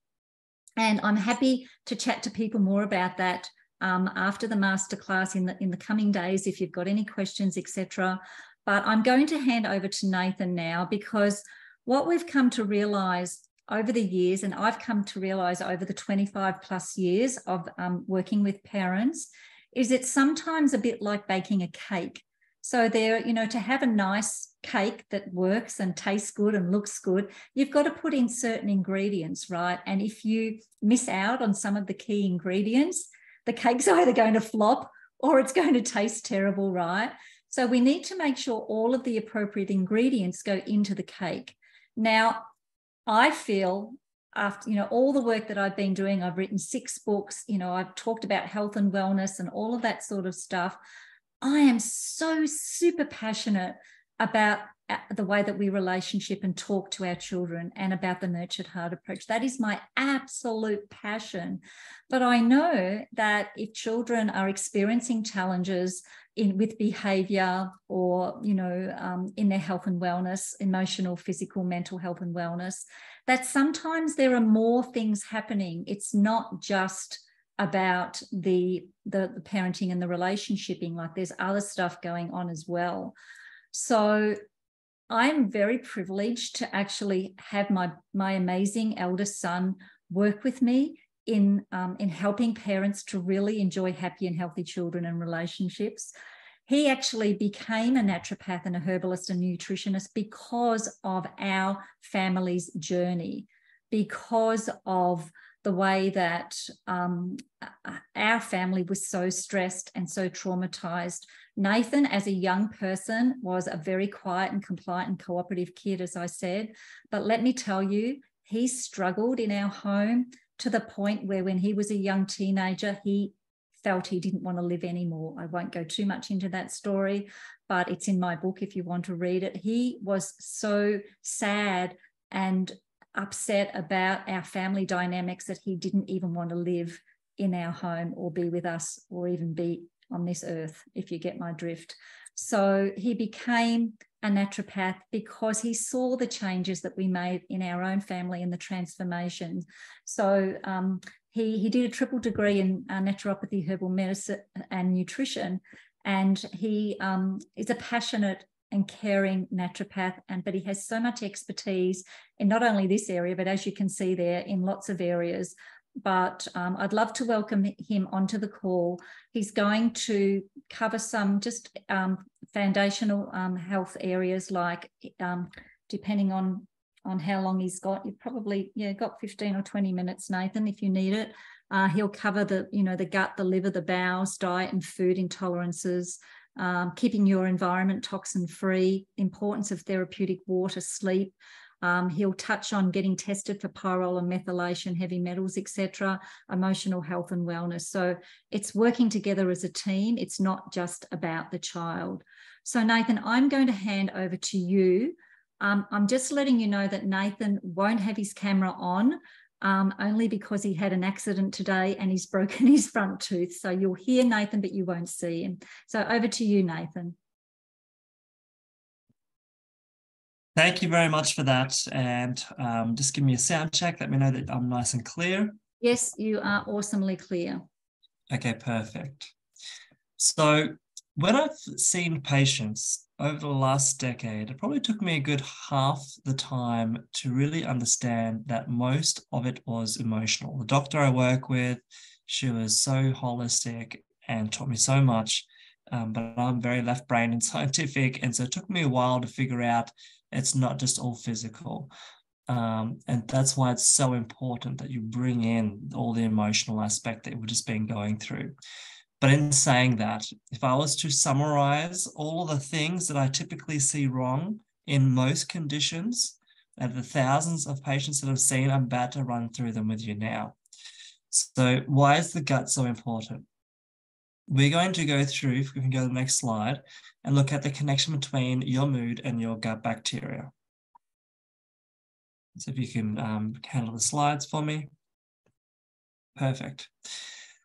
And i'm happy to chat to people more about that um, after the masterclass in the in the coming days if you've got any questions, etc. But I'm going to hand over to Nathan now because what we've come to realize over the years, and I've come to realize over the 25 plus years of um, working with parents, is it's sometimes a bit like baking a cake. So there, you know, to have a nice cake that works and tastes good and looks good, you've got to put in certain ingredients, right? And if you miss out on some of the key ingredients, the cake's either going to flop or it's going to taste terrible, right? So we need to make sure all of the appropriate ingredients go into the cake. Now, I feel after you know all the work that I've been doing, I've written six books, you know, I've talked about health and wellness and all of that sort of stuff. I am so super passionate about the way that we relationship and talk to our children and about the nurtured heart approach. That is my absolute passion. But I know that if children are experiencing challenges in with behavior or you know um, in their health and wellness emotional physical mental health and wellness that sometimes there are more things happening it's not just about the, the the parenting and the relationshiping like there's other stuff going on as well so I'm very privileged to actually have my my amazing eldest son work with me in um, in helping parents to really enjoy happy and healthy children and relationships. He actually became a naturopath and a herbalist and nutritionist because of our family's journey, because of the way that um, our family was so stressed and so traumatized. Nathan, as a young person, was a very quiet and compliant and cooperative kid, as I said. But let me tell you, he struggled in our home to the point where when he was a young teenager, he felt he didn't want to live anymore. I won't go too much into that story, but it's in my book if you want to read it. He was so sad and upset about our family dynamics that he didn't even want to live in our home or be with us or even be on this earth, if you get my drift. So he became a naturopath because he saw the changes that we made in our own family and the transformation. So um, he, he did a triple degree in uh, naturopathy, herbal medicine, and nutrition. And he um, is a passionate and caring naturopath and but he has so much expertise in not only this area but as you can see there in lots of areas but um, I'd love to welcome him onto the call. He's going to cover some just um, foundational um, health areas, like um, depending on on how long he's got. You've probably yeah got 15 or 20 minutes, Nathan, if you need it. Uh, he'll cover the you know the gut, the liver, the bowels, diet and food intolerances. Um, keeping your environment toxin free, importance of therapeutic water, sleep, um, he'll touch on getting tested for pyrrole and methylation, heavy metals, etc., emotional health and wellness. So it's working together as a team. It's not just about the child. So Nathan, I'm going to hand over to you. Um, I'm just letting you know that Nathan won't have his camera on. Um, only because he had an accident today and he's <laughs> broken his front tooth. So you'll hear Nathan, but you won't see him. So over to you, Nathan. Thank you very much for that. And um, just give me a sound check. Let me know that I'm nice and clear. Yes, you are awesomely clear. Okay, perfect. So when I've seen patients over the last decade, it probably took me a good half the time to really understand that most of it was emotional. The doctor I work with, she was so holistic and taught me so much. Um, but I'm very left brain and <laughs> scientific. And so it took me a while to figure out it's not just all physical. Um, and that's why it's so important that you bring in all the emotional aspect that we've just been going through. But in saying that, if I was to summarize all of the things that I typically see wrong in most conditions, and the thousands of patients that I've seen, I'm about to run through them with you now. So, why is the gut so important? We're going to go through, if we can go to the next slide, and look at the connection between your mood and your gut bacteria. So if you can um, handle the slides for me. Perfect.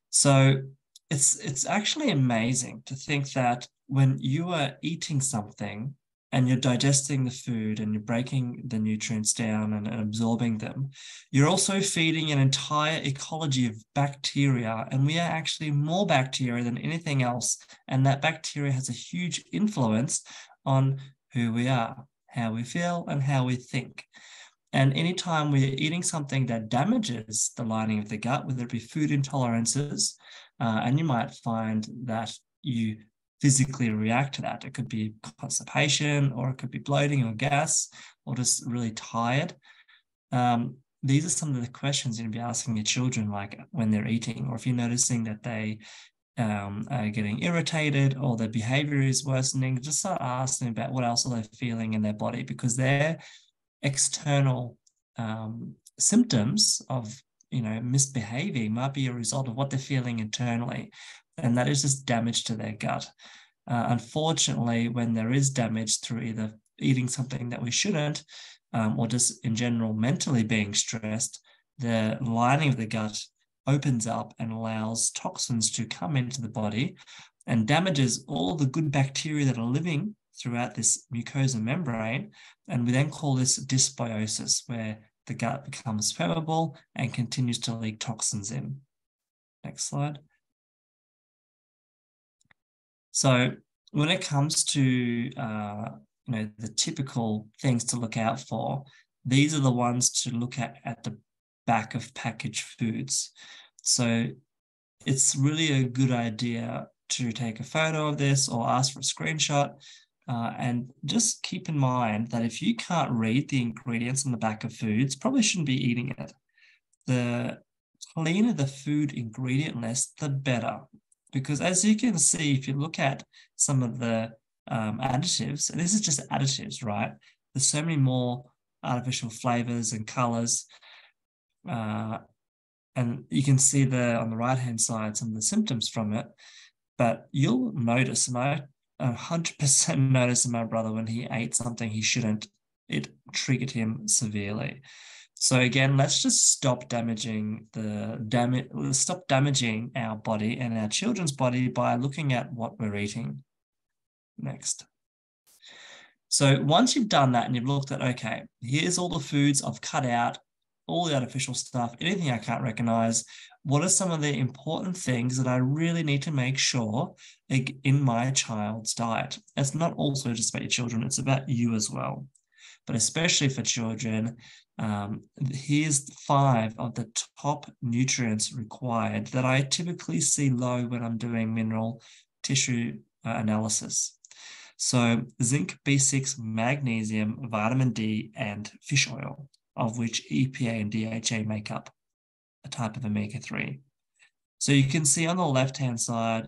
So it's it's actually amazing to think that when you are eating something and you're digesting the food and you're breaking the nutrients down and, and, absorbing them, you're also feeding an entire ecology of bacteria. And we are actually more bacteria than anything else. And that bacteria has a huge influence on who we are, how we feel, and how we think. And anytime we're eating something that damages the lining of the gut, whether it be food intolerances, uh, and you might find that you physically react to that. It could be constipation, or it could be bloating or gas, or just really tired. Um, these are some of the questions you'd be asking your children, like when they're eating, or if you're noticing that they um, are getting irritated or their behavior is worsening, just start asking about what else are they feeling in their body because their external um, symptoms of you know misbehaving might be a result of what they're feeling internally and that is just damage to their gut. Uh, unfortunately, when there is damage through either eating something that we shouldn't, um, or just in general mentally being stressed, the lining of the gut opens up and allows toxins to come into the body and damages all the good bacteria that are living throughout this mucosa membrane. And we then call this dysbiosis, where the gut becomes permeable and continues to leak toxins in. Next slide. So when it comes to uh, you know the typical things to look out for, these are the ones to look at at the back of packaged foods. So it's really a good idea to take a photo of this or ask for a screenshot. Uh, and just keep in mind that if you can't read the ingredients on the back of foods, probably shouldn't be eating it. The cleaner the food ingredient list, the better because as you can see, if you look at some of the um, additives, and this is just additives, right? There's so many more artificial flavors and colors. Uh, and you can see there on the right hand side some of the symptoms from it. But you'll notice, and I 100% <laughs> noticed in my brother when he ate something he shouldn't, it triggered him severely. So again, let's just stop damaging the damage, stop damaging our body and our children's body by looking at what we're eating. Next. So once you've done that and you've looked at, okay, here's all the foods I've cut out, all the artificial stuff, anything I can't recognize, what are some of the important things that I really need to make sure in my child's diet? It's not also just about your children, it's about you as well. But especially for children, um, here's five of the top nutrients required that I typically see low when I'm doing mineral tissue uh, analysis. So zinc, B6, magnesium, vitamin D, and fish oil, of which EPA and DHA make up a type of omega-3. So you can see on the left-hand side,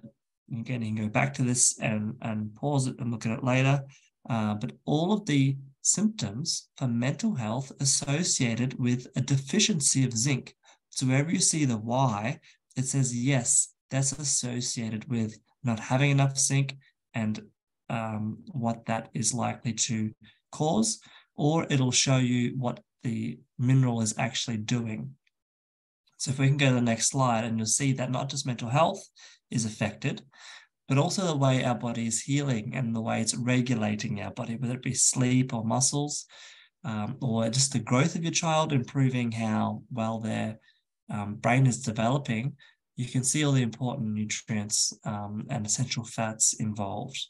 again, you can go back to this and, and pause it and look at it later, uh, but all of the symptoms for mental health associated with a deficiency of zinc. So wherever you see the Y, it says, yes, that's associated with not having enough zinc and um, what that is likely to cause, or it'll show you what the mineral is actually doing. So if we can go to the next slide and you'll see that not just mental health is affected, but also the way our body is healing and the way it's regulating our body, whether it be sleep or muscles, um, or just the growth of your child, improving how well their um, brain is developing, you can see all the important nutrients um, and essential fats involved.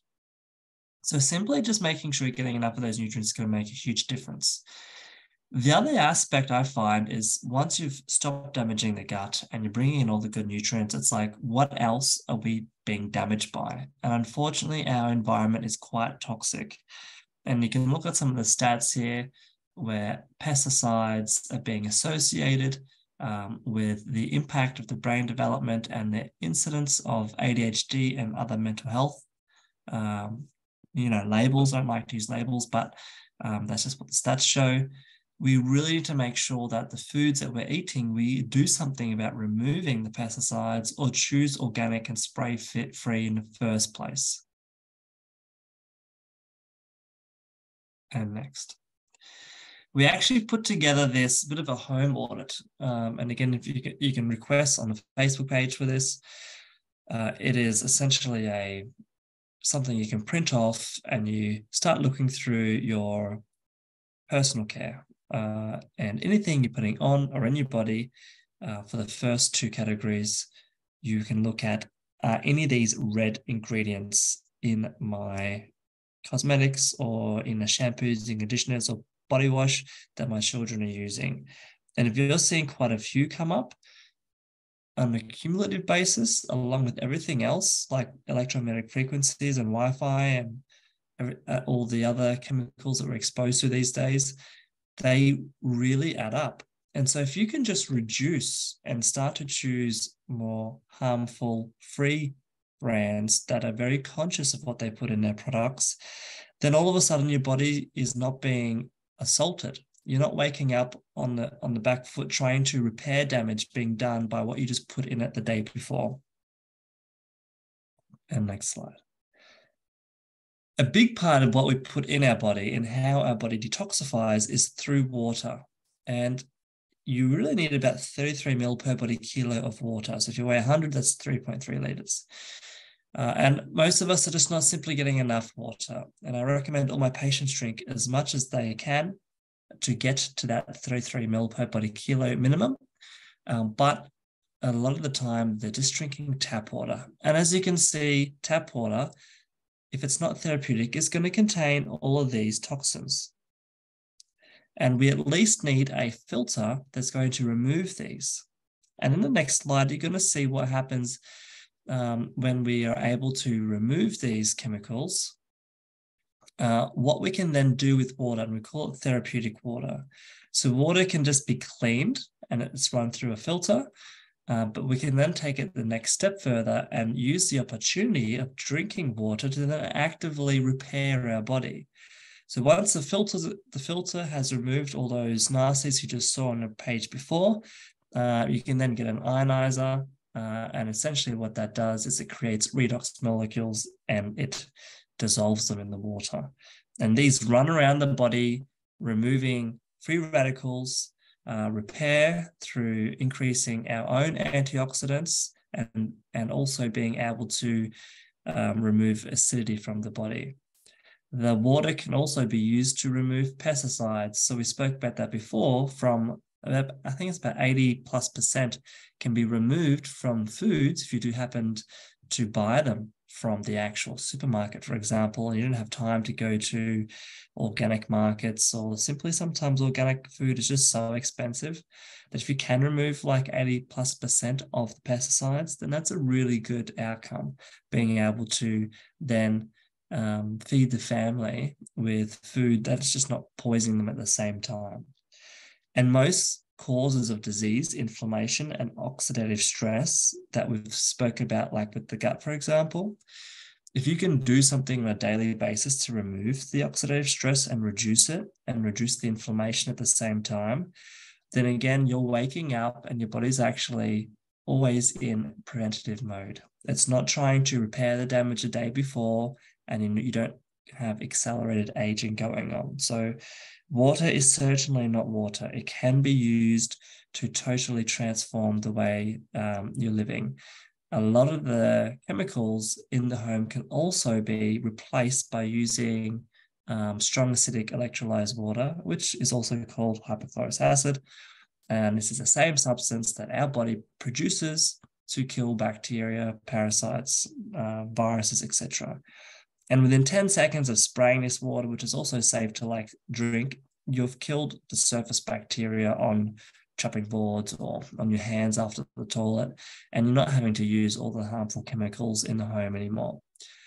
So simply just making sure you're getting enough of those nutrients is going to make a huge difference. The other aspect I find is once you've stopped damaging the gut and you're bringing in all the good nutrients, it's like, what else are we being damaged by? And unfortunately, our environment is quite toxic. And you can look at some of the stats here where pesticides are being associated um, with the impact of the brain development and the incidence of ADHD and other mental health um, you know, labels. I don't like to use labels, but um, that's just what the stats show. We really need to make sure that the foods that we're eating, we do something about removing the pesticides or choose organic and spray fit free in the first place. And next. We actually put together this bit of a home audit. Um, and again, if you can, you can request on the Facebook page for this, uh, it is essentially a something you can print off and you start looking through your personal care uh, and anything you're putting on or in your body uh, for the first two categories, you can look at uh, any of these red ingredients in my cosmetics or in the shampoos and conditioners or body wash that my children are using. And if you're seeing quite a few come up, on a cumulative basis, along with everything else like electromagnetic frequencies and Wi-Fi and uh, all the other chemicals that we're exposed to these days, they really add up. And so if you can just reduce and start to choose more harmful free brands that are very conscious of what they put in their products, then all of a sudden your body is not being assaulted you're not waking up on the on the back foot trying to repair damage being done by what you just put in it the day before. And next slide. A big part of what we put in our body and how our body detoxifies is through water. And you really need about 33 mil per body kilo of water. So if you weigh 100, that's 3.3 liters. Uh, and most of us are just not simply getting enough water. And I recommend all my patients drink as much as they can to get to that 33 mil per body kilo minimum. Um, but a lot of the time, they're just drinking tap water. And as you can see, tap water, if it's not therapeutic, is going to contain all of these toxins. And we at least need a filter that's going to remove these. And in the next slide, you're going to see what happens um, when we are able to remove these chemicals uh, what we can then do with water, and we call it therapeutic water. So water can just be cleaned and it's run through a filter, uh, but we can then take it the next step further and use the opportunity of drinking water to then actively repair our body. So once the filter the filter has removed all those nasties you just saw on the page before, Uh, you can then get an ionizer, uh, and essentially what that does is it creates redox molecules and it dissolves them in the water. And these run around the body, removing free radicals, uh, repair through increasing our own antioxidants and, and also being able to um, remove acidity from the body. The water can also be used to remove pesticides. So we spoke about that before from I think it's about 80 plus percent can be removed from foods if you do happen to buy them from the actual supermarket, for example, and you don't have time to go to organic markets or simply sometimes organic food is just so expensive that if you can remove like 80 plus percent of the pesticides, then that's a really good outcome, being able to then um, feed the family with food that's just not poisoning them at the same time. And most causes of disease, inflammation, and oxidative stress that we've spoken about, like with the gut, for example, if you can do something on a daily basis to remove the oxidative stress and reduce it and reduce the inflammation at the same time, then again, you're waking up and your body's actually always in preventative mode. It's not trying to repair the damage the day before and you don't have accelerated aging going on. So, water is certainly not water. It can be used to totally transform the way um, you're living. A lot of the chemicals in the home can also be replaced by using um, strong acidic electrolyzed water, which is also called hypochlorous acid. And this is the same substance that our body produces to kill bacteria, parasites, uh, viruses, etc. And within 10 seconds of spraying this water, which is also safe to like drink, you've killed the surface bacteria on chopping boards or on your hands after the toilet, and you're not having to use all the harmful chemicals in the home anymore.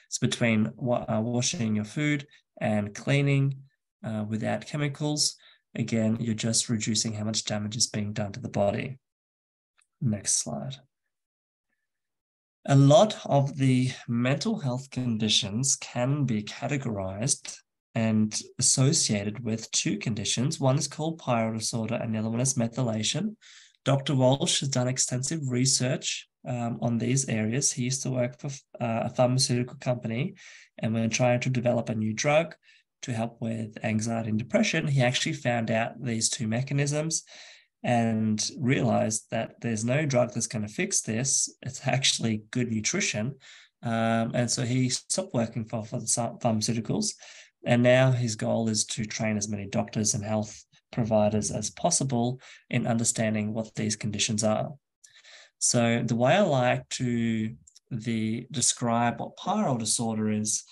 It's between uh, washing your food and cleaning uh, without chemicals. Again, you're just reducing how much damage is being done to the body. Next slide. A lot of the mental health conditions can be categorized and associated with two conditions. One is called pyrrole disorder, and the other one is methylation. Dr. Walsh has done extensive research um, on these areas. He used to work for uh, a pharmaceutical company, and when trying to develop a new drug to help with anxiety and depression, he actually found out these two mechanisms and realized that there's no drug that's going to fix this. It's actually good nutrition. Um, and so he stopped working for, for pharmaceuticals. And now his goal is to train as many doctors and health providers as possible in understanding what these conditions are. So the way I like to the describe what pyrrole disorder is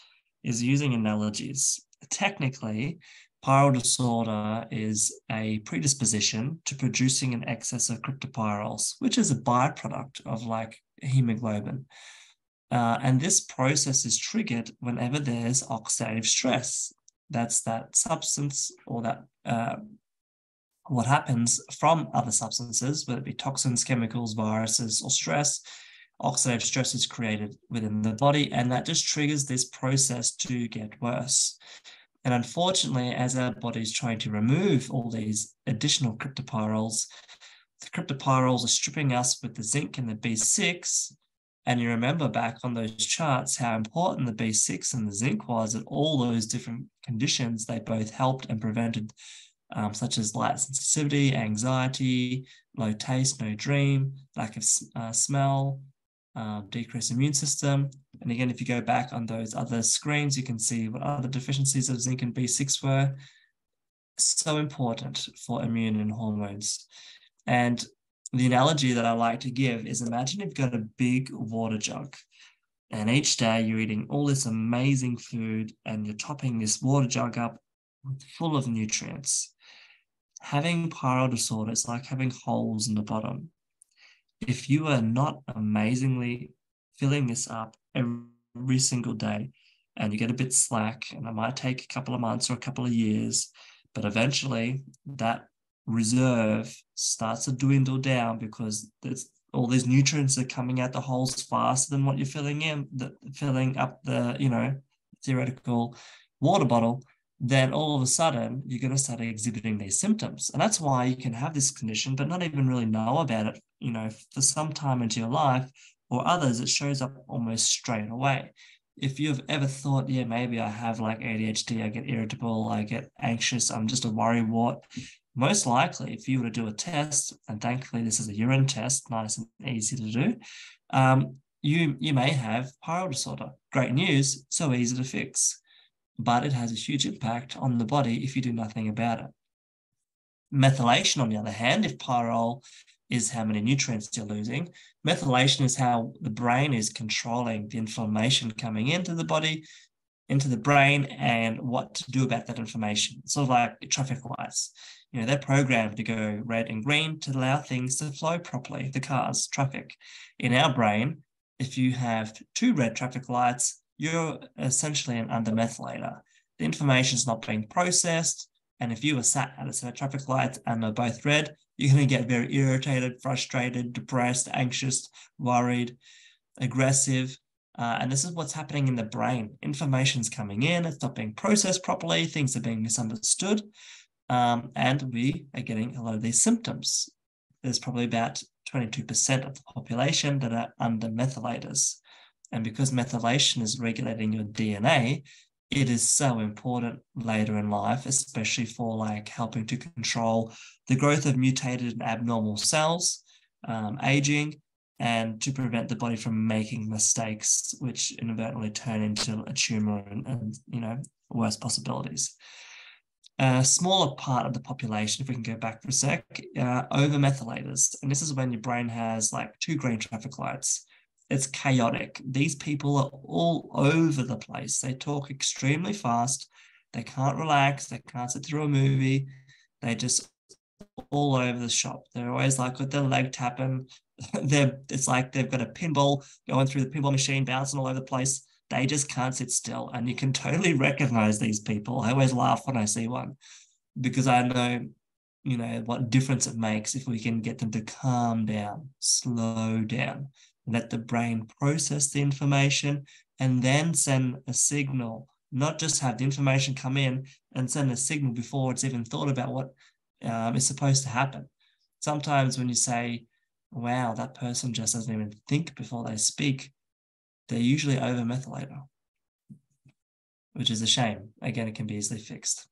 is using analogies. Technically, Pyrrole disorder is a predisposition to producing an excess of cryptopyrroles, which is a byproduct of like hemoglobin. Uh, and this process is triggered whenever there's oxidative stress. That's that substance or that uh, what happens from other substances, whether it be toxins, chemicals, viruses, or stress. Oxidative stress is created within the body, and that just triggers this process to get worse. And unfortunately, as our body is trying to remove all these additional cryptopyrroles, the cryptopyrroles are stripping us with the zinc and the B6. And you remember back on those charts how important the B6 and the zinc was at all those different conditions. They both helped and prevented, um, such as light sensitivity, anxiety, low taste, no dream, lack of uh, smell, um, decreased immune system. And again, if you go back on those other screens, you can see what other deficiencies of zinc and B6 were. So important for immune and hormones. And the analogy that I like to give is imagine you've got a big water jug and each day you're eating all this amazing food and you're topping this water jug up full of nutrients. Having pyrrole disorder is like having holes in the bottom if you are not amazingly filling this up every single day and you get a bit slack, and it might take a couple of months or a couple of years, but eventually that reserve starts to dwindle down because all these nutrients are coming out the holes faster than what you're filling in, the, filling up the, you know, theoretical water bottle, then all of a sudden you're going to start exhibiting these symptoms. And that's why you can have this condition, but not even really know about it, you know, for some time into your life or others, it shows up almost straight away. If you've ever thought, yeah, maybe I have like ADHD, I get irritable, I get anxious, I'm just a worry wart, most likely if you were to do a test, and thankfully this is a urine test, nice and easy to do, um, you, you may have pyrrole disorder. Great news, so easy to fix but it has a huge impact on the body if you do nothing about it. Methylation, on the other hand, if pyrrole is how many nutrients you're losing, methylation is how the brain is controlling the inflammation coming into the body, into the brain, and what to do about that information. Sort of like traffic lights. You know, they're programmed to go red and green to allow things to flow properly, the cars, traffic. In our brain, if you have two red traffic lights, you're essentially an undermethylator. The information is not being processed. And if you were sat at a set of traffic lights and they're both red, you're going to get very irritated, frustrated, depressed, anxious, worried, aggressive. Uh, and this is what's happening in the brain. Information's coming in, it's not being processed properly, things are being misunderstood. Um, and we are getting a lot of these symptoms. There's probably about 22% of the population that are undermethylators. And because methylation is regulating your DNA, it is so important later in life, especially for like helping to control the growth of mutated and abnormal cells, um, aging, and to prevent the body from making mistakes, which inadvertently turn into a tumor and, and you know worse possibilities. A smaller part of the population, if we can go back for a sec, uh, overmethylators, and this is when your brain has like two green traffic lights it's chaotic. These people are all over the place. They talk extremely fast. They can't relax. They can't sit through a movie. They just all over the shop. They're always like with their leg tapping. <laughs> They're it's like they've got a pinball going through the pinball machine, bouncing all over the place. They just can't sit still. And you can totally recognize these people. I always laugh when I see one because I know, you know, what difference it makes if we can get them to calm down, slow down let the brain process the information and then send a signal, not just have the information come in and send a signal before it's even thought about what um, is supposed to happen. Sometimes when you say, wow, that person just doesn't even think before they speak, they're usually over methylator, which is a shame. Again, it can be easily fixed.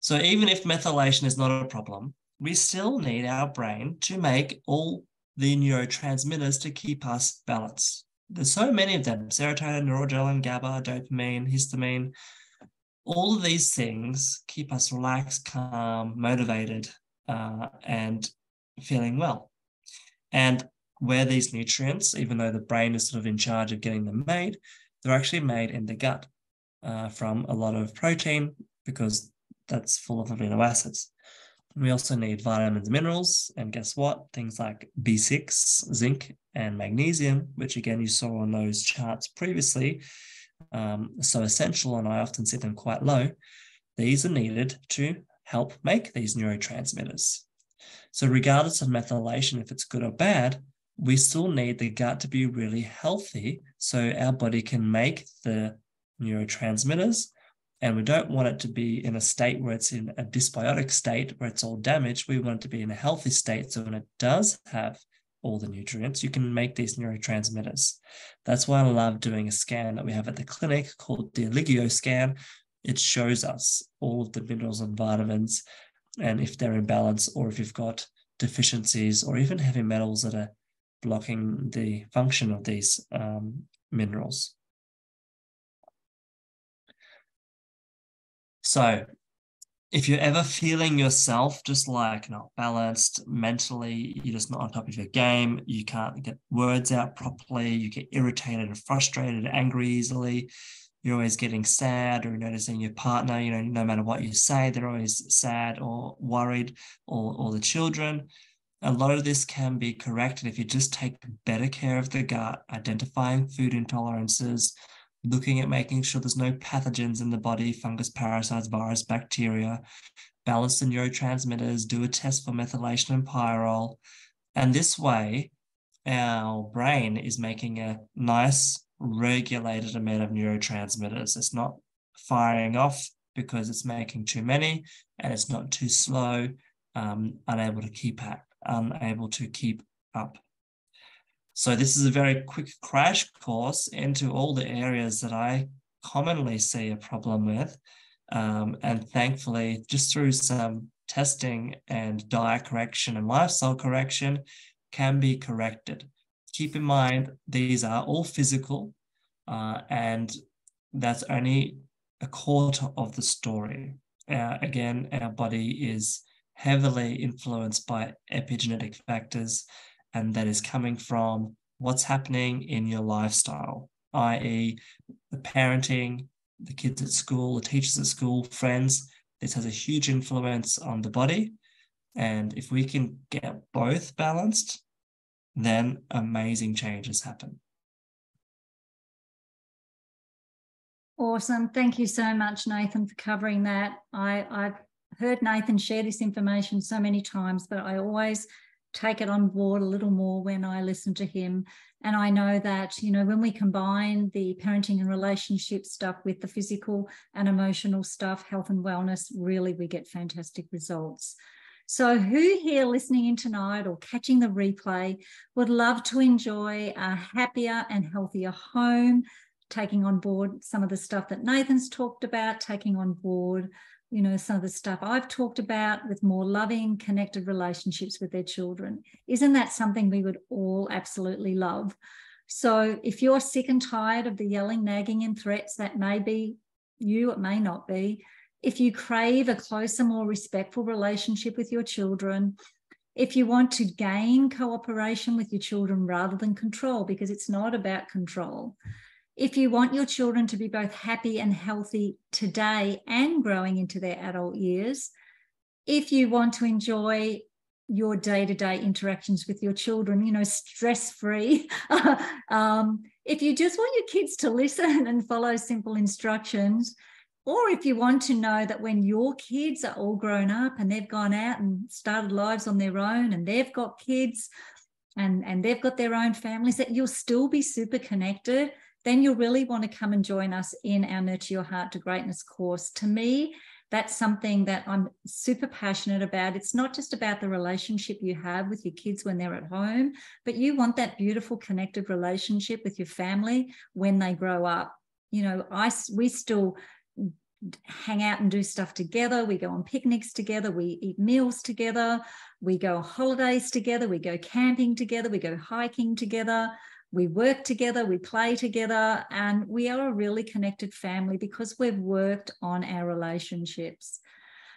So even if methylation is not a problem, we still need our brain to make all the neurotransmitters to keep us balanced. There's so many of them serotonin, noradrenaline, GABA, dopamine, histamine. All of these things keep us relaxed, calm, motivated, uh, and feeling well. And where these nutrients, even though the brain is sort of in charge of getting them made, they're actually made in the gut uh, from a lot of protein because that's full of amino acids. We also need vitamins and minerals. And guess what? Things like B6, zinc, and magnesium, which again you saw on those charts previously, um, so essential, and I often see them quite low. These are needed to help make these neurotransmitters. So, regardless of methylation, if it's good or bad, we still need the gut to be really healthy so our body can make the neurotransmitters and we don't want it to be in a state where it's in a dysbiotic state where it's all damaged. We want it to be in a healthy state. So when it does have all the nutrients, you can make these neurotransmitters. That's why I love doing a scan that we have at the clinic called the OligoScan. It shows us all of the minerals and vitamins and if they're in balance or if you've got deficiencies or even heavy metals that are blocking the function of these um, minerals. So if you're ever feeling yourself just like not balanced mentally, you're just not on top of your game, you can't get words out properly, you get irritated and frustrated, angry easily, you're always getting sad or noticing your partner, you know, no matter what you say, they're always sad or worried, or, or the children. A lot of this can be corrected if you just take better care of the gut, identifying food intolerances, looking at making sure there's no pathogens in the body, fungus, parasites, virus, bacteria, balance the neurotransmitters, do a test for methylation and pyrrole. And this way, our brain is making a nice regulated amount of neurotransmitters. It's not firing off because it's making too many and it's not too slow, um, unable to keep up, unable to keep up. So this is a very quick crash course into all the areas that I commonly see a problem with. Um, and thankfully, just through some testing and diet correction and lifestyle correction can be corrected. Keep in mind, these are all physical uh, and that's only a quarter of the story. Uh, again, our body is heavily influenced by epigenetic factors, and that is coming from what's happening in your lifestyle, i.e., the parenting, the kids at school, the teachers at school, friends. This has a huge influence on the body. And if we can get both balanced, then amazing changes happen. Awesome. Thank you so much, Nathan, for covering that. I, I've heard Nathan share this information so many times, but I always take it on board a little more when I listen to him. And I know that, you know, when we combine the parenting and relationship stuff with the physical and emotional stuff, health and wellness, really we get fantastic results. So, who here listening in tonight or catching the replay would love to enjoy a happier and healthier home, taking on board some of the stuff that Nathan's talked about, taking on board, you know, some of the stuff I've talked about with more loving, connected relationships with their children. Isn't that something we would all absolutely love? So if you're sick and tired of the yelling, nagging, and threats, that may be you, it may not be. If you crave a closer, more respectful relationship with your children, if you want to gain cooperation with your children rather than control, because it's not about control, if you want your children to be both happy and healthy today and growing into their adult years, if you want to enjoy your day-to-day interactions with your children you know stress-free <laughs> um, if you just want your kids to listen and follow simple instructions or if you want to know that when your kids are all grown up and they've gone out and started lives on their own and they've got kids and and they've got their own families that you'll still be super connected then you'll really want to come and join us in our Nurture Your Heart to Greatness course. To me, that's something that I'm super passionate about. It's not just about the relationship you have with your kids when they're at home, but you want that beautiful connected relationship with your family when they grow up. You know, I we still hang out and do stuff together. We go on picnics together. We eat meals together. We go holidays together. We go camping together. We go hiking together we work together, we play together, and we are a really connected family because we've worked on our relationships.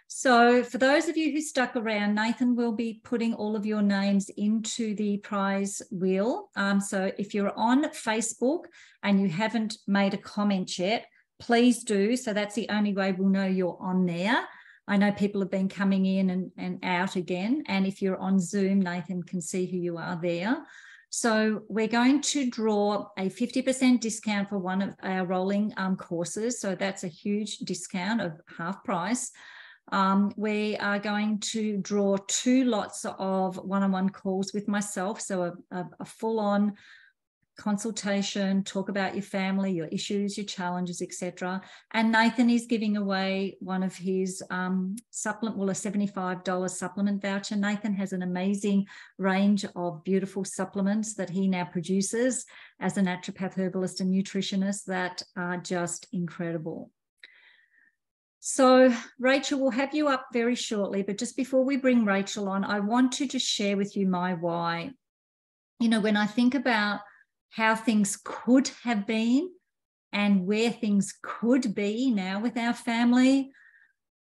So, for those of you who stuck around, Nathan will be putting all of your names into the prize wheel. Um, so, if you're on Facebook and you haven't made a comment yet, please do. So, that's the only way we'll know you're on there. I know people have been coming in and, and out again. And if you're on Zoom, Nathan can see who you are there. So we're going to draw a 50% discount for one of our rolling um, courses. So that's a huge discount of half price. Um, we are going to draw two lots of one-on-one calls with myself. So a, a, a full-on consultation, talk about your family, your issues, your challenges, etc. And Nathan is giving away one of his um, supplement, well, a $75 supplement voucher. Nathan has an amazing range of beautiful supplements that he now produces as a naturopath, herbalist, and nutritionist that are just incredible. So, Rachel, we'll have you up very shortly, but just before we bring Rachel on, I want to just share with you my why. You know, when I think about how things could have been and where things could be now with our family,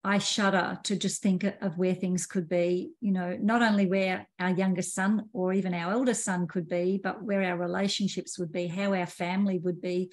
I shudder to just think of where things could be, you know, not only where our youngest son or even our eldest son could be, but where our relationships would be, how our family would be,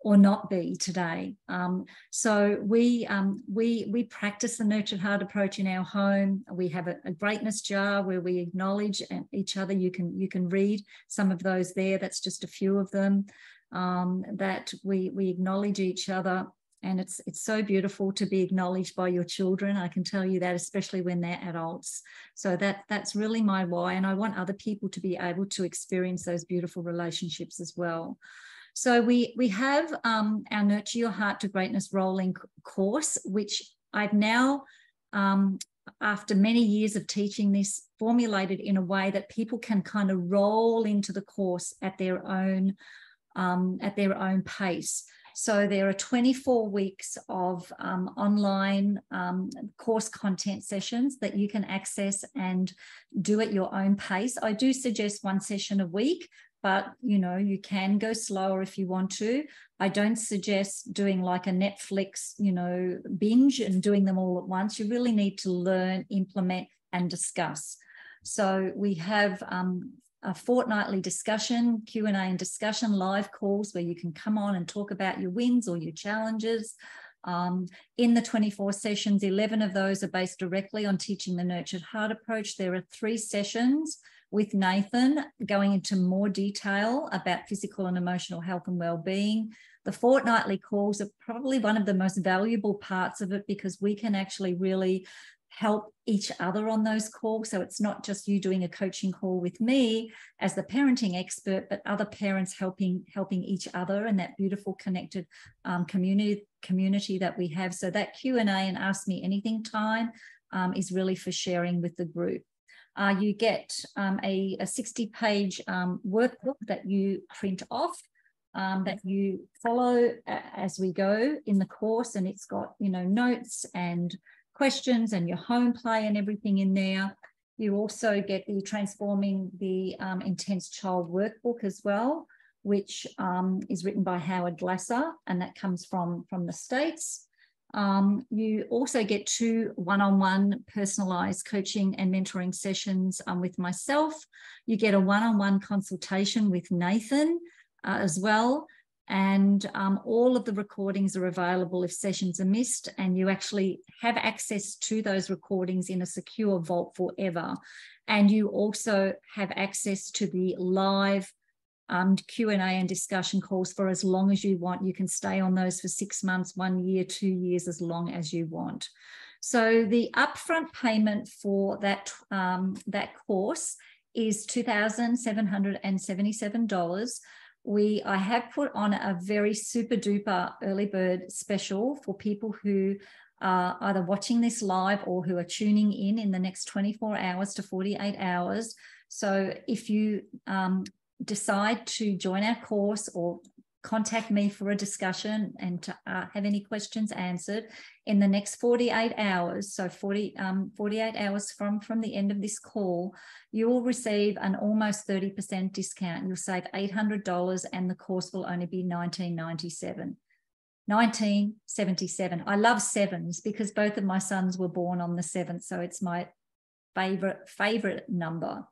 or not be today. Um, so we um, we we practice the nurtured heart approach in our home. We have a, a, greatness jar where we acknowledge each other. You can you can read some of those there. That's just a few of them. Um, that we we acknowledge each other. And it's it's so beautiful to be acknowledged by your children. I can tell you that, especially when they're adults. So that that's really my why, and I want other people to be able to experience those beautiful relationships as well. So we, we have um, our Nurture Your Heart to Greatness rolling course, which I've now, um, after many years of teaching this, formulated in a way that people can kind of roll into the course at their own um, at their own pace. So there are 24 weeks of um, online um, course content sessions that you can access and do at your own pace. I do suggest one session a week, but you know you can go slower if you want to. I don't suggest doing like a Netflix, you know, binge and doing them all at once. You really need to learn, implement, and discuss. So we have um, a fortnightly discussion, Q&A and discussion, live calls where you can come on and talk about your wins or your challenges. Um, in the 24 sessions, 11 of those are based directly on teaching the nurtured heart approach. There are three sessions with Nathan going into more detail about physical and emotional health and well-being. The fortnightly calls are probably one of the most valuable parts of it because we can actually really help each other on those calls. So it's not just you doing a coaching call with me as the parenting expert, but other parents helping helping each other and that beautiful connected um, community community that we have. So that Q and A and Ask Me Anything time um, is really for sharing with the group. Uh, you get um, a, a 60 page um, workbook that you print off um, that you follow as we go in the course and it's got you know notes and questions and your home play and everything in there. You also get the Transforming the um, Intense Child workbook as well, which um, is written by Howard Glasser, and that comes from, from the States. Um, you also get two one-on-one personalized coaching and mentoring sessions um, with myself. You get a one-on-one consultation with Nathan uh, as well and um, all of the recordings are available if sessions are missed and you actually have access to those recordings in a secure vault forever and you also have access to the live um, q&a and discussion calls for as long as you want. You can stay on those for six months one year two years as long as you want. So the upfront payment for that um, that course is $2777 we I have put on a very super duper early bird special for people who are either watching this live or who are tuning in in the next 24 hours to 48 hours. So if you um, decide to join our course or contact me for a discussion and to uh, have any questions answered in the next 48 hours. So 40 um, 48 hours from from the end of this call you will receive an almost 30% discount. You'll save $800 and the course will only be 1997 1977 i love sevens because both of my sons were born on the 7th so it's my favorite favorite number.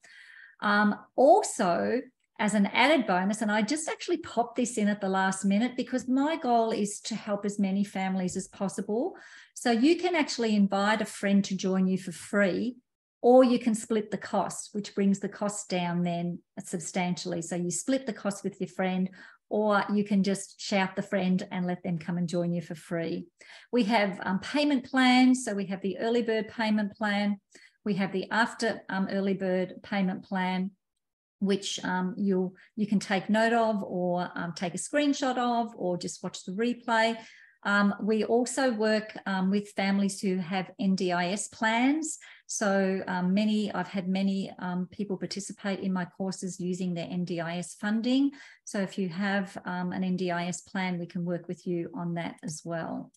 Um, also as an added bonus, and I just actually popped this in at the last minute because my goal is to help as many families as possible. So you can actually invite a friend to join you for free, or you can split the cost, which brings the cost down then substantially. So you split the cost with your friend, or you can just shout the friend and let them come and join you for free. We have um, payment plans. So we have the early bird payment plan. We have the after um, early bird payment plan which um, you you can take note of or um, take a screenshot of or just watch the replay. Um, we also work um, with families who have NDIS plans. So um, many, I've had many um, people participate in my courses using their NDIS funding. So if you have an NDIS plan, we can work with you on that as well.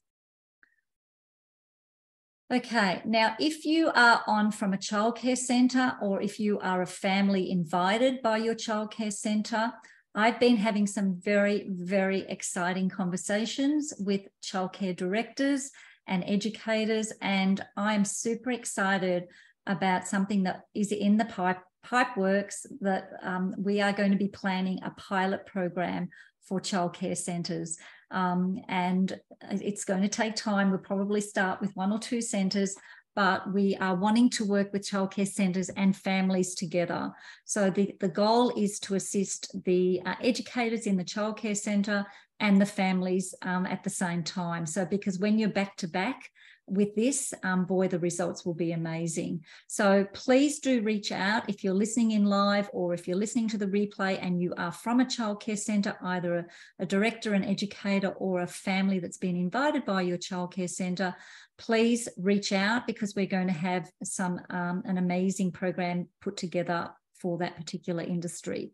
Okay, now if you are on from a childcare centre or if you are a family invited by your childcare centre, I've been having some very, very exciting conversations with childcare directors and educators, and I'm super excited about something that is in the pipe works that um, we are going to be planning a pilot program for childcare centres. Um, and it's going to take time. We'll probably start with one or two centres, but we are wanting to work with childcare centres and families together. So the, the goal is to assist the uh, educators in the childcare centre and the families um, at the same time. So because when you're back to back, with this, um, boy, the results will be amazing. So please do reach out if you're listening in live or if you're listening to the replay and you are from a childcare centre, either a, a director, an educator, or a family that's been invited by your childcare centre. Please reach out because we're going to have some um, an amazing program put together for that particular industry.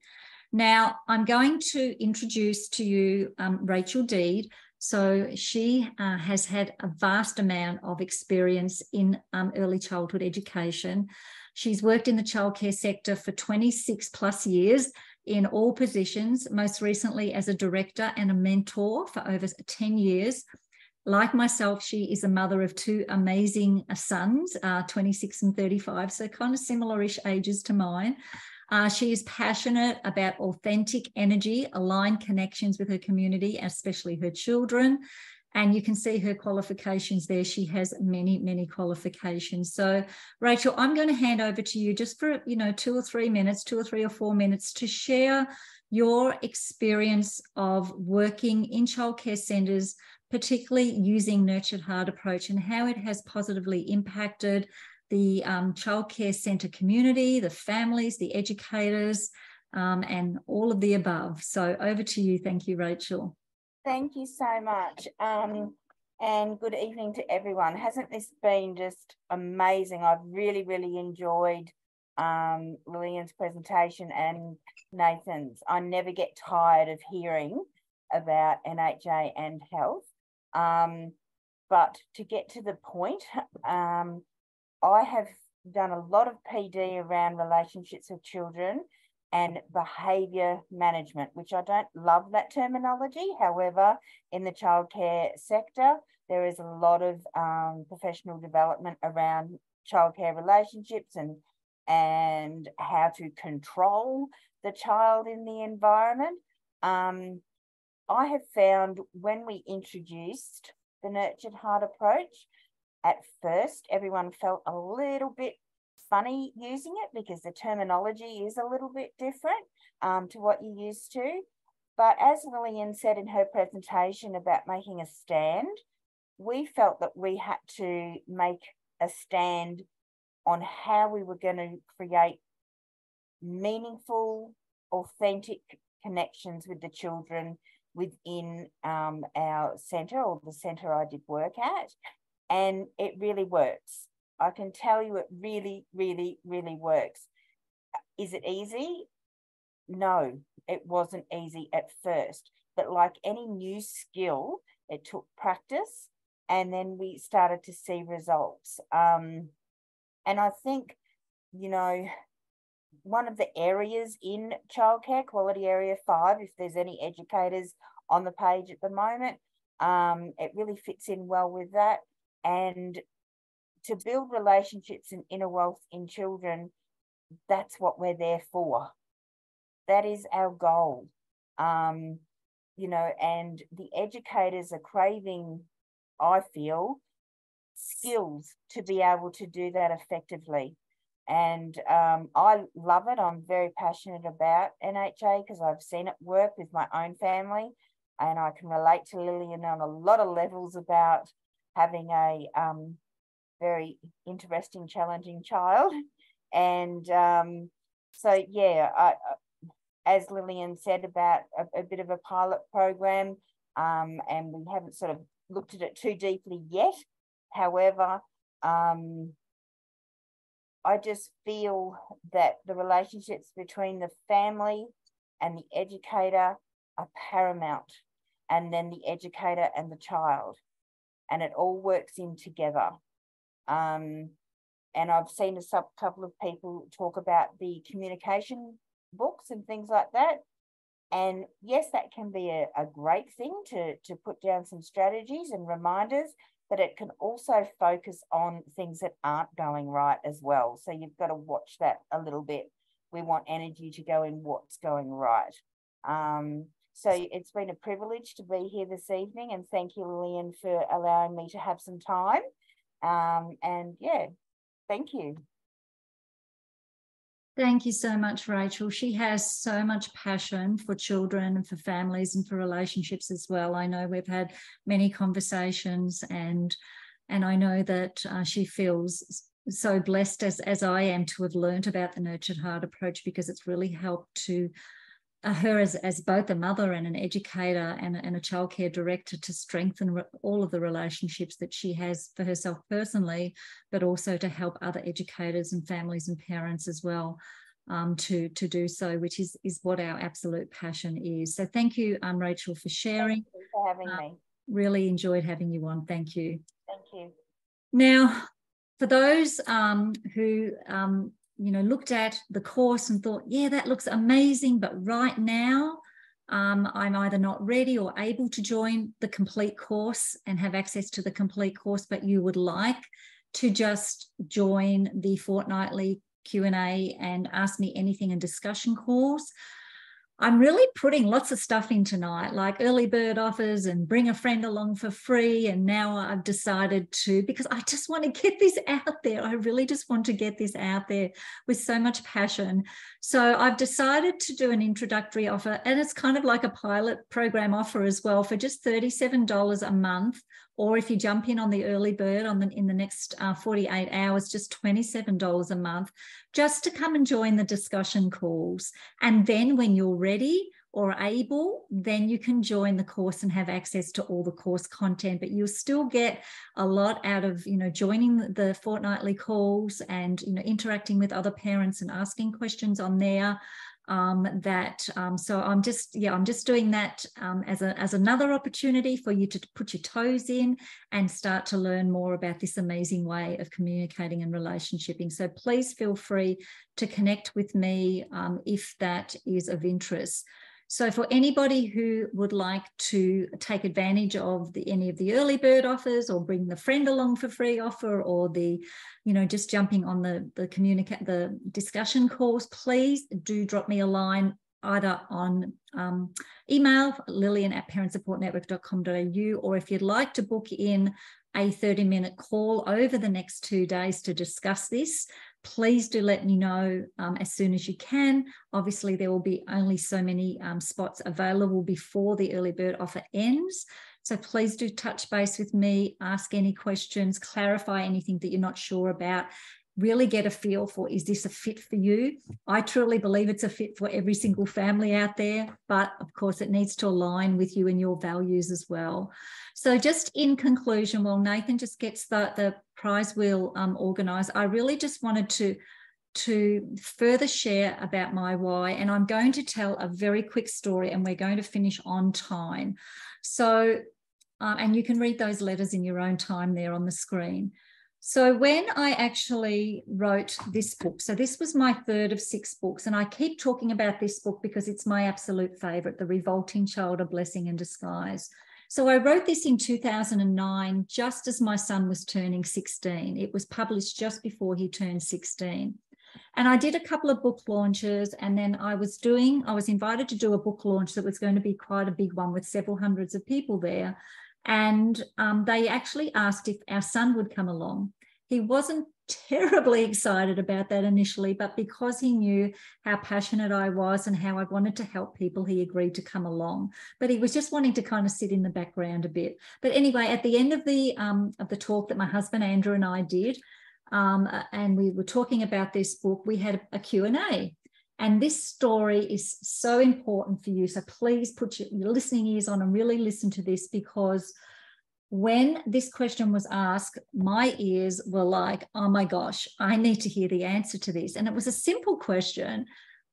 Now, I'm going to introduce to you um, Rachel Deed. So she uh, has had a vast amount of experience in um, early childhood education. She's worked in the childcare sector for 26 plus years in all positions, most recently as a director and a mentor for over 10 years. Like myself, she is a mother of two amazing sons, uh, 26 and 35, so kind of similar-ish ages to mine. Uh, she is passionate about authentic energy, aligned connections with her community, especially her children. And you can see her qualifications there. She has many, many qualifications. So, Rachel, I'm going to hand over to you just for, you know, two or three minutes, two or three or four minutes to share your experience of working in childcare centres, particularly using Nurtured Heart approach and how it has positively impacted the um, childcare centre community, the families, the educators, um, and all of the above. So over to you. Thank you, Rachel. Thank you so much. Um, and good evening to everyone. Hasn't this been just amazing? I've really, really enjoyed um, Lillian's presentation and Nathan's. I never get tired of hearing about NHA and health. Um, but to get to the point, um, I have done a lot of PD around relationships with children and behaviour management, which I don't love that terminology. However, in the childcare sector, there is a lot of um, professional development around childcare relationships and and how to control the child in the environment. Um, I have found when we introduced the nurtured heart approach, at first, everyone felt a little bit funny using it because the terminology is a little bit different um, to what you're used to. But as Lillian said in her presentation about making a stand, we felt that we had to make a stand on how we were going to create meaningful, authentic connections with the children within um, our centre or the centre I did work at and it really works. I can tell you it really, really, really works. Is it easy? No, it wasn't easy at first. But like any new skill, it took practice and then we started to see results. Um, and I think, you know, one of the areas in childcare, quality area five, if there's any educators on the page at the moment, um, it really fits in well with that and to build relationships and inner wealth in children, that's what we're there for. That is our goal. Um, you know, and the educators are craving, I feel, skills to be able to do that effectively. And um, I love it. I'm very passionate about NHA because I've seen it work with my own family. And I can relate to Lillian on a lot of levels about having a um, very interesting, challenging child. <laughs> And um, so, yeah, I, as Lillian said about a, a, bit of a pilot program, um, and we haven't sort of looked at it too deeply yet. However, um, I just feel that the relationships between the family and the educator are paramount, and then the educator and the child and it all works in together. Um, and I've seen a couple of people talk about the communication books and things like that. And yes, that can be a, a great thing to, to put down some strategies and reminders, but it can also focus on things that aren't going right as well. So you've got to watch that a little bit. We want energy to go in what's going right. Um, so it's been a privilege to be here this evening, and thank you, Lillian, for allowing me to have some time. Um, and yeah, thank you. Thank you so much, Rachel. She has so much passion for children and for families and for relationships as well. I know we've had many conversations and And I know that uh, she feels so blessed as, as I am to have learned about the Nurtured Heart approach because it's really helped to her as, as both a mother and an educator and, and a childcare director to strengthen re- all of the relationships that she has for herself personally, but also to help other educators and families and parents as well um, to, to do so, which is, is what our absolute passion is. So thank you, um, Rachel, for sharing. You for having uh, me. Really enjoyed having you on. Thank you. Thank you. Now, for those um, who um, you know looked at the course and thought, yeah, that looks amazing, but right now um, I'm either not ready or able to join the complete course and have access to the complete course, but you would like to just join the fortnightly Q&A and ask me anything in discussion calls. I'm really putting lots of stuff in tonight, like early bird offers and bring a friend along for free. And now I've decided to, because I just want to get this out there. I really just want to get this out there with so much passion. So I've decided to do an introductory offer, and it's kind of like a pilot program offer as well for just $37 a month or if you jump in on the early bird on the in the next uh, 48 hours just $27 a month just to come and join the discussion calls. And then when you're ready or able then you can join the course and have access to all the course content. But you'll still get a lot out of you know joining the fortnightly calls and you know interacting with other parents and asking questions on there um, that um, so i'm just yeah i'm just doing that um, as a as another opportunity for you to put your toes in and start to learn more about this amazing way of communicating and relationshiping. So please feel free to connect with me um, if that is of interest so for anybody who would like to take advantage of the, any of the early bird offers or bring the friend along for free offer or the, you know, just jumping on the, the communicate, the discussion calls, please do drop me a line either on um, email, lillian at parentsupportnetwork.com.au, or if you'd like to book in a 30 minute call over the next two days to discuss this, please do let me know um, as soon as you can. Obviously, there will be only so many um, spots available before the early bird offer ends. So please do touch base with me, ask any questions, clarify anything that you're not sure about, really get a feel for is this a fit for you? I truly believe it's a fit for every single family out there, but of course it needs to align with you and your values as well. So just in conclusion, while Nathan just gets the, the prize wheel um, organized, I really just wanted to to further share about my why and I'm going to tell a very quick story and we're going to finish on time. So um, and you can read those letters in your own time there on the screen. So when I actually wrote this book, so this was my third of six books, and I keep talking about this book because it's my absolute favorite, The Revolting Child, A Blessing in Disguise. So I wrote this in 2009, just as my son was turning 16. It was published just before he turned 16. And I did a couple of book launches, and then I was doing, I was invited to do a book launch that was going to be quite a big one with several hundreds of people there. And um, they actually asked if our son would come along. He wasn't <laughs> terribly excited about that initially, but because he knew how passionate I was and how I wanted to help people, he agreed to come along. But he was just wanting to kind of sit in the background a bit. But anyway, at the end of the um, of the talk that my husband Andrew and I did, um, and we were talking about this book, we had a Q&A. And this story is so important for you. So please put your, listening ears on and really listen to this because when this question was asked, my ears were like, oh my gosh, I need to hear the answer to this. And it was a simple question,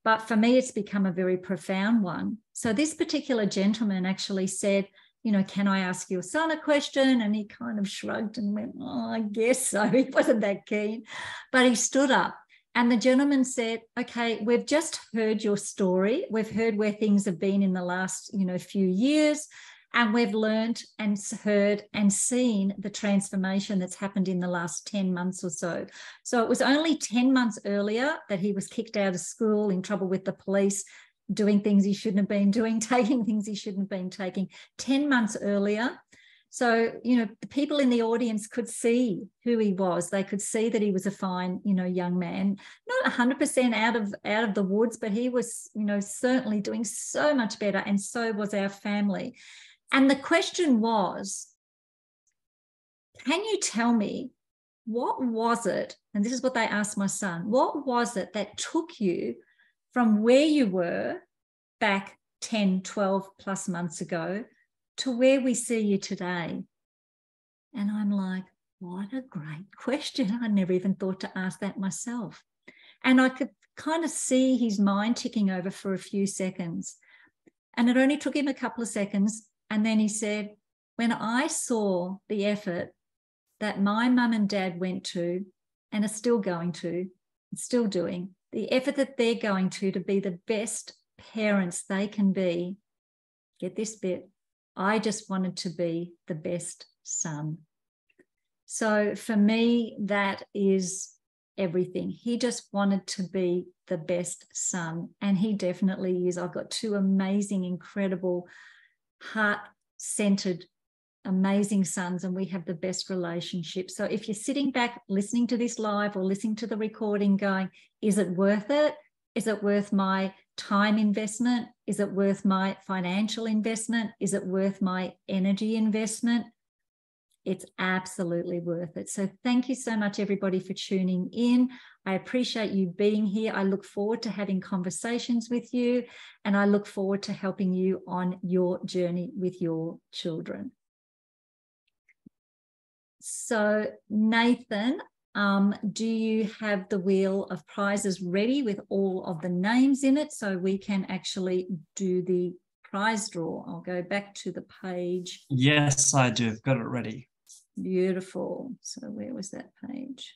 but for me, it's become a very profound one. So this particular gentleman actually said, you know, can I ask your son a question? And he kind of shrugged and went, oh, I guess so. <laughs> He wasn't that keen. But he stood up and the gentleman said, okay, we've just heard your story. We've heard where things have been in the last, you know, few years. And we've learned and heard and seen the transformation that's happened in the last 10 months or so. So it was only 10 months earlier that he was kicked out of school, in trouble with the police, doing things he shouldn't have been doing, <laughs> taking things he shouldn't have been taking. 10 months earlier, so, you know, the people in the audience could see who he was. They could see that he was a fine, you know, young man, not 100% out of out of the woods, but he was, you know, certainly doing so much better and so was our family. And the question was, can you tell me what was it? And this is what they asked my son what was it that took you from where you were back 10, 12 plus months ago to where we see you today? And I'm like, what a great <laughs> question. I never even thought to ask that myself. And I could kind of see his mind ticking over for a few seconds. And it only took him a couple of seconds. And then he said, When I saw the effort that my mum and dad went to and are still going to, still doing, the effort that they're going to to be the best parents they can be, get this bit, I just wanted to be the best son. So for me, that is everything. He just wanted to be the best son, and he definitely is. I've got two amazing, incredible, heart centered, amazing sons, and we have the best relationship. So if you're sitting back listening to this live or listening to the recording, going, is it worth it? Is it worth my time investment? Is it worth my financial investment? Is it worth my energy investment? It's absolutely worth it. So, thank you so much, everybody, for tuning in. I appreciate you being here. I look forward to having conversations with you, and I look forward to helping you on your journey with your children. So, Nathan, um, do you have the wheel of prizes ready with all of the names in it so we can actually do the prize draw? I'll go back to the page. Yes, I do. I've got it ready. Beautiful. So where was that page?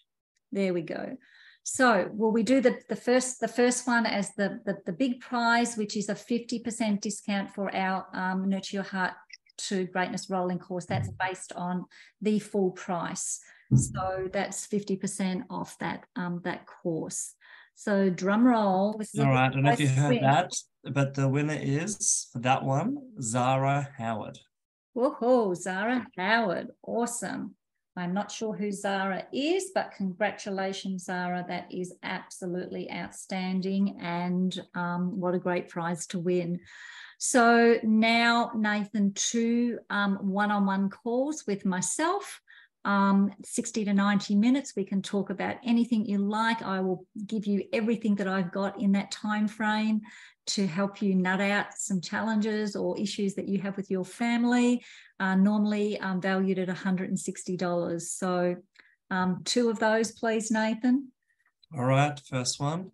There we go. So will we do the, the first the first one as the, the, the big prize, which is a 50% discount for our um, Nurture Your Heart to Greatness rolling course. That's based on the full price. So that's 50% off that um, that course. So drum roll. All right. I don't know if you heard win. that, but the winner is for that one, Zara Howard. Whoa, Zara Howard. Awesome. I'm not sure who Zara is, but congratulations, Zara. That is absolutely outstanding. And um, what a great prize to win. So now, Nathan, two one on one calls with myself um, 60 to 90 minutes. We can talk about anything you like. I will give you everything that I've got in that time frame to help you nut out some challenges or issues that you have with your family. Uh, normally um, valued at $160. So um, two of those, please, Nathan. All right, first one.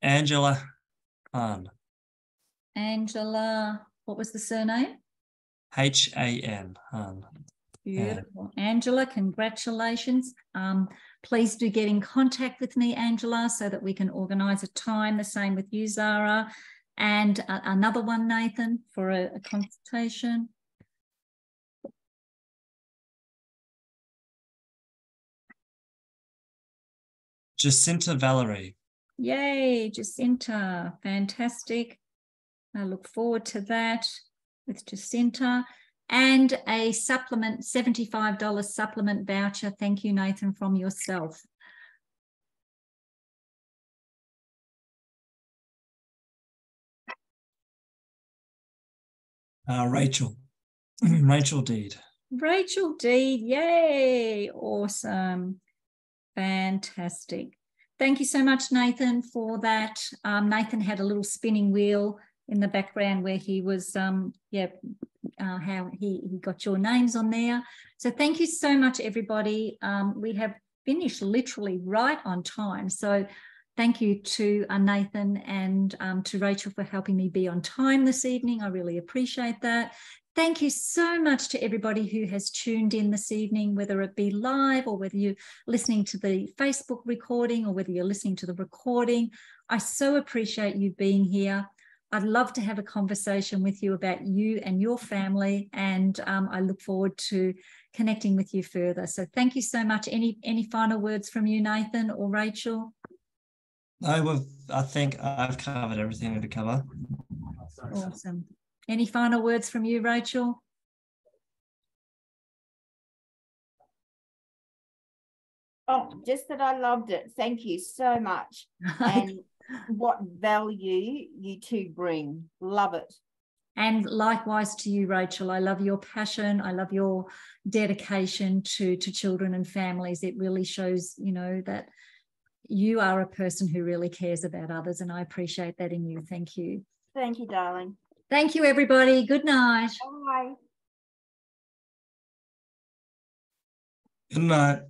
Angela Han. Angela, what was the surname? H A N. Han. Beautiful. Yeah. Angela, congratulations. Um, please do get in contact with me, Angela, so that we can organise a time. The same with you, Zara. And uh, another one, Nathan, for a, a consultation. Jacinta Valerie. Yay, Jacinta, fantastic. I look forward to that with Jacinta. And a supplement, $75 supplement voucher. Thank you, Nathan, from yourself. Uh, Rachel, <clears throat> Rachel Deed. Rachel Deed, yay, awesome, fantastic. Thank you so much, Nathan, for that. Um, Nathan had a little spinning wheel in the background where he was, um, yeah, uh, how he, he got your names on there. So thank you so much, everybody. Um, we have finished literally right on time. So thank you to uh, Nathan and um, to Rachel for helping me be on time this evening. I really appreciate that. Thank you so much to everybody who has tuned in this evening, whether it be live or whether you're listening to the Facebook recording or whether you're listening to the recording. I so appreciate you being here. I'd love to have a conversation with you about you and your family, and um, I look forward to connecting with you further. So thank you so much. Any any final words from you, Nathan or Rachel? No, well, I think I've covered everything to cover. Awesome. Any final words from you, Rachel? Oh, just that I loved it. Thank you so much. <laughs> And what value you two bring. Love it. And likewise to you, Rachel. I love your passion. I love your dedication to, to children and families. It really shows, you know, that you are a person who really cares about others. And I appreciate that in you. Thank you. Thank you, darling. Thank you, everybody. Good night. Bye. Good night.